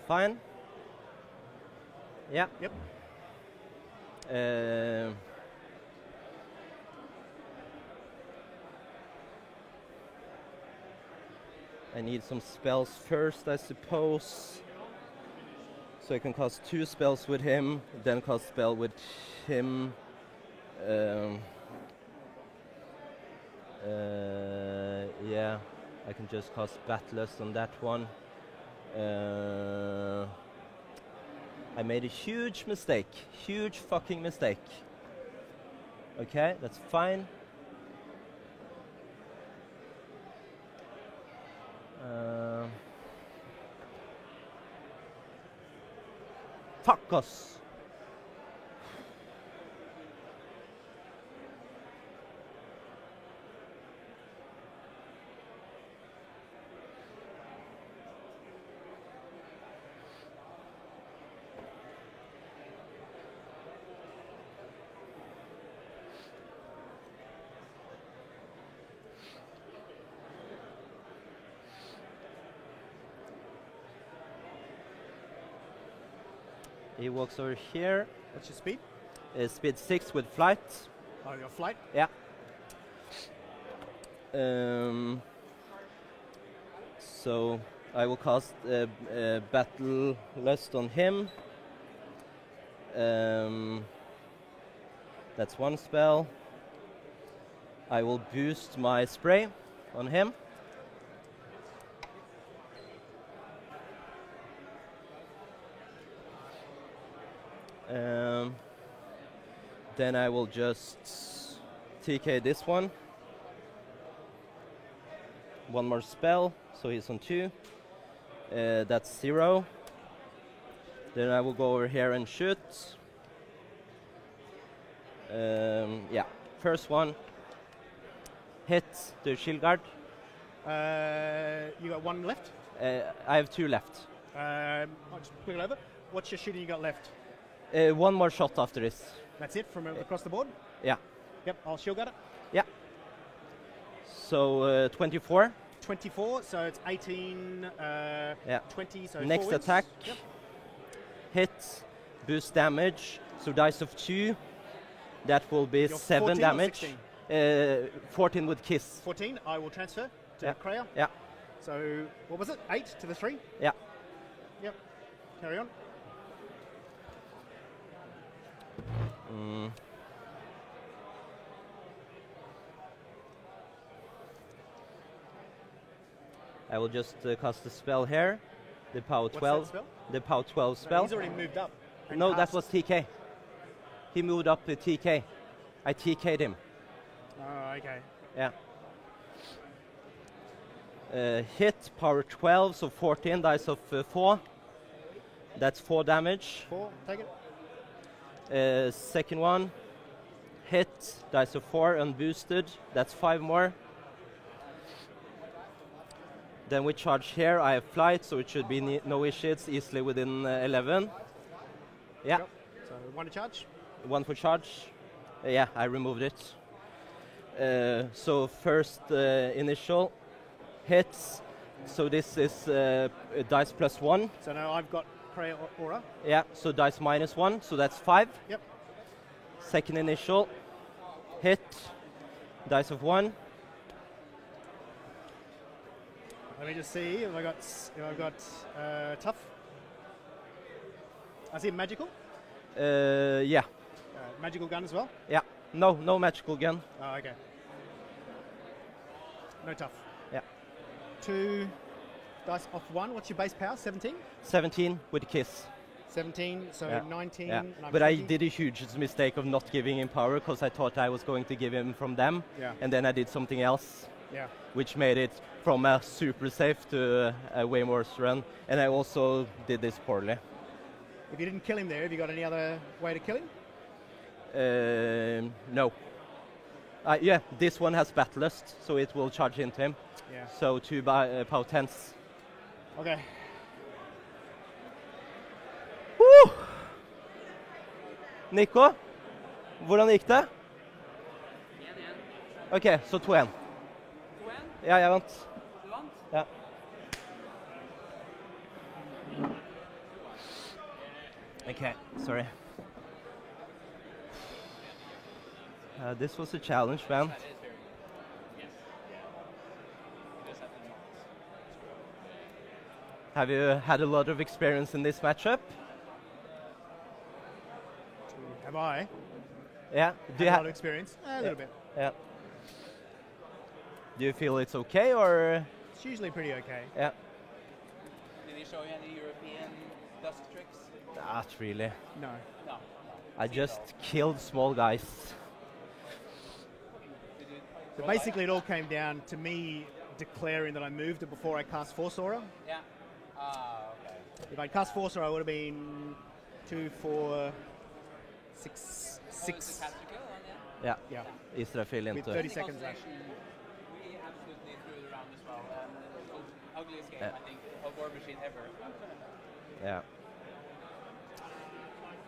Fine. Yeah. Yep. Uh, I need some spells first, I suppose. So I can cast two spells with him, then cast spell with him. Um, uh, yeah, I can just cast Battle Lust on that one. Uh, I made a huge mistake. Huge fucking mistake. Okay, that's fine. Uh, fuck us. Walks over here. What's your speed? Uh, speed 6 with flight. Oh, your flight. Yeah. Um, so I will cast uh, uh, Battle Lust on him. Um, that's one spell. I will boost my spray on him. Then I will just TK this one. One more spell, so he's on two. Uh, that's zero. Then I will go over here and shoot. Um, yeah, first one. Hit the shield guard. Uh, you got one left. Uh, I have two left. Um, I'll just over. What's your shooting you got left? Uh, one more shot after this. That's it from across the board. Yeah. Yep, I'll shield guard it. Yeah. So uh, 24. 24, so it's 18, uh, Yeah. 20, so Next attack. Yep. Hit, boost damage. So dice of two. That will be You're seven 14 or damage. 16? Uh, 14 with kiss. 14, I will transfer to Yeah. Krea. Yeah. So, what was it? 8 to the 3? Yeah. Yep. Carry on. Mm. I will just uh, cast a spell here. The power What's 12. that spell? The power 12 No, spell. he's already moved up. and No, that was TK. He moved up to TK. I TK'd him. Oh, okay. Yeah. Uh, hit, power 12, so 14 dice of uh, 4. That's 4 damage. 4, take it. Uh, second one, hit, dice of 4, unboosted. That's 5 more. Then we charge here. I have flight, so it should be no issues, easily within uh, 11. Yeah, Yep. So, 1 to charge. one for charge. Uh, yeah, I removed it. Uh, so first uh, initial hits. So this is uh, dice plus 1. So now I've got Aura. Yeah, so dice minus 1, so that's 5. Yep. Second initial hit, dice of 1. Let me just see if I got if I got uh, tough. I see magical. Uh, yeah, Uh, magical gun as well. yeah. No, no magical gun. Oh, okay. No tough. Yeah. Two dice off one. What's your base power? 17? 17 with kiss. 17, so Yeah. 19. Yeah. But I did a huge mistake of not giving him power because I thought I was going to give him from them. Yeah. And then I did something else, Yeah. which made it from a super safe to a way worse run. And I also did this poorly. If you didn't kill him there, have you got any other way to kill him? Um, no. Uh, yeah, this one has Battle Lust, so it will charge into him. Yeah. So two by, uh, power tens. Okay. Woo! Nico, hvordan gikk det? 1-1. OK, så 2-1. Ja, jeg vant. Du vant? Ja. OK, sorry. Uh, this was a challenge, man. That is very good. Yes. Yeah. This has been nice. Have you had a lot of experience in this matchup? Have I? Yeah. Do you, have a lot of experience? A little bit. yeah. Do you feel it's okay or? It's usually pretty okay. Yeah. Did he show you any European dusk tricks? Not really. No. No. I just killed small guys. So basically, it all came down to me declaring that I moved it before I cast Force Aura. Yeah. Ah, okay. If I'd cast Force Aura, I would have been two, four, six, What was six. the caster kill on, yeah? Yeah. Yeah. Israfyl With into. 30 I think seconds left. Constellation, We absolutely threw it around as well. And it was the ugliest game, Yeah. I think, of Warmachine ever. Yeah.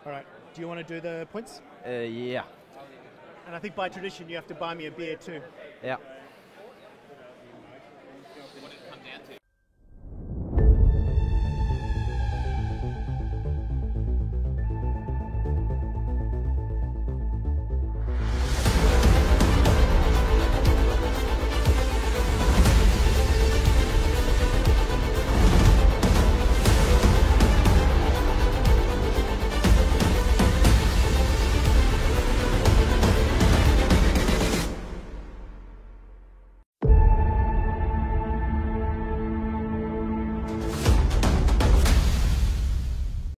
All right. Do you want to do the points? Uh, yeah. I'll leave it. And I think by tradition, you have to buy me a beer too. Yeah.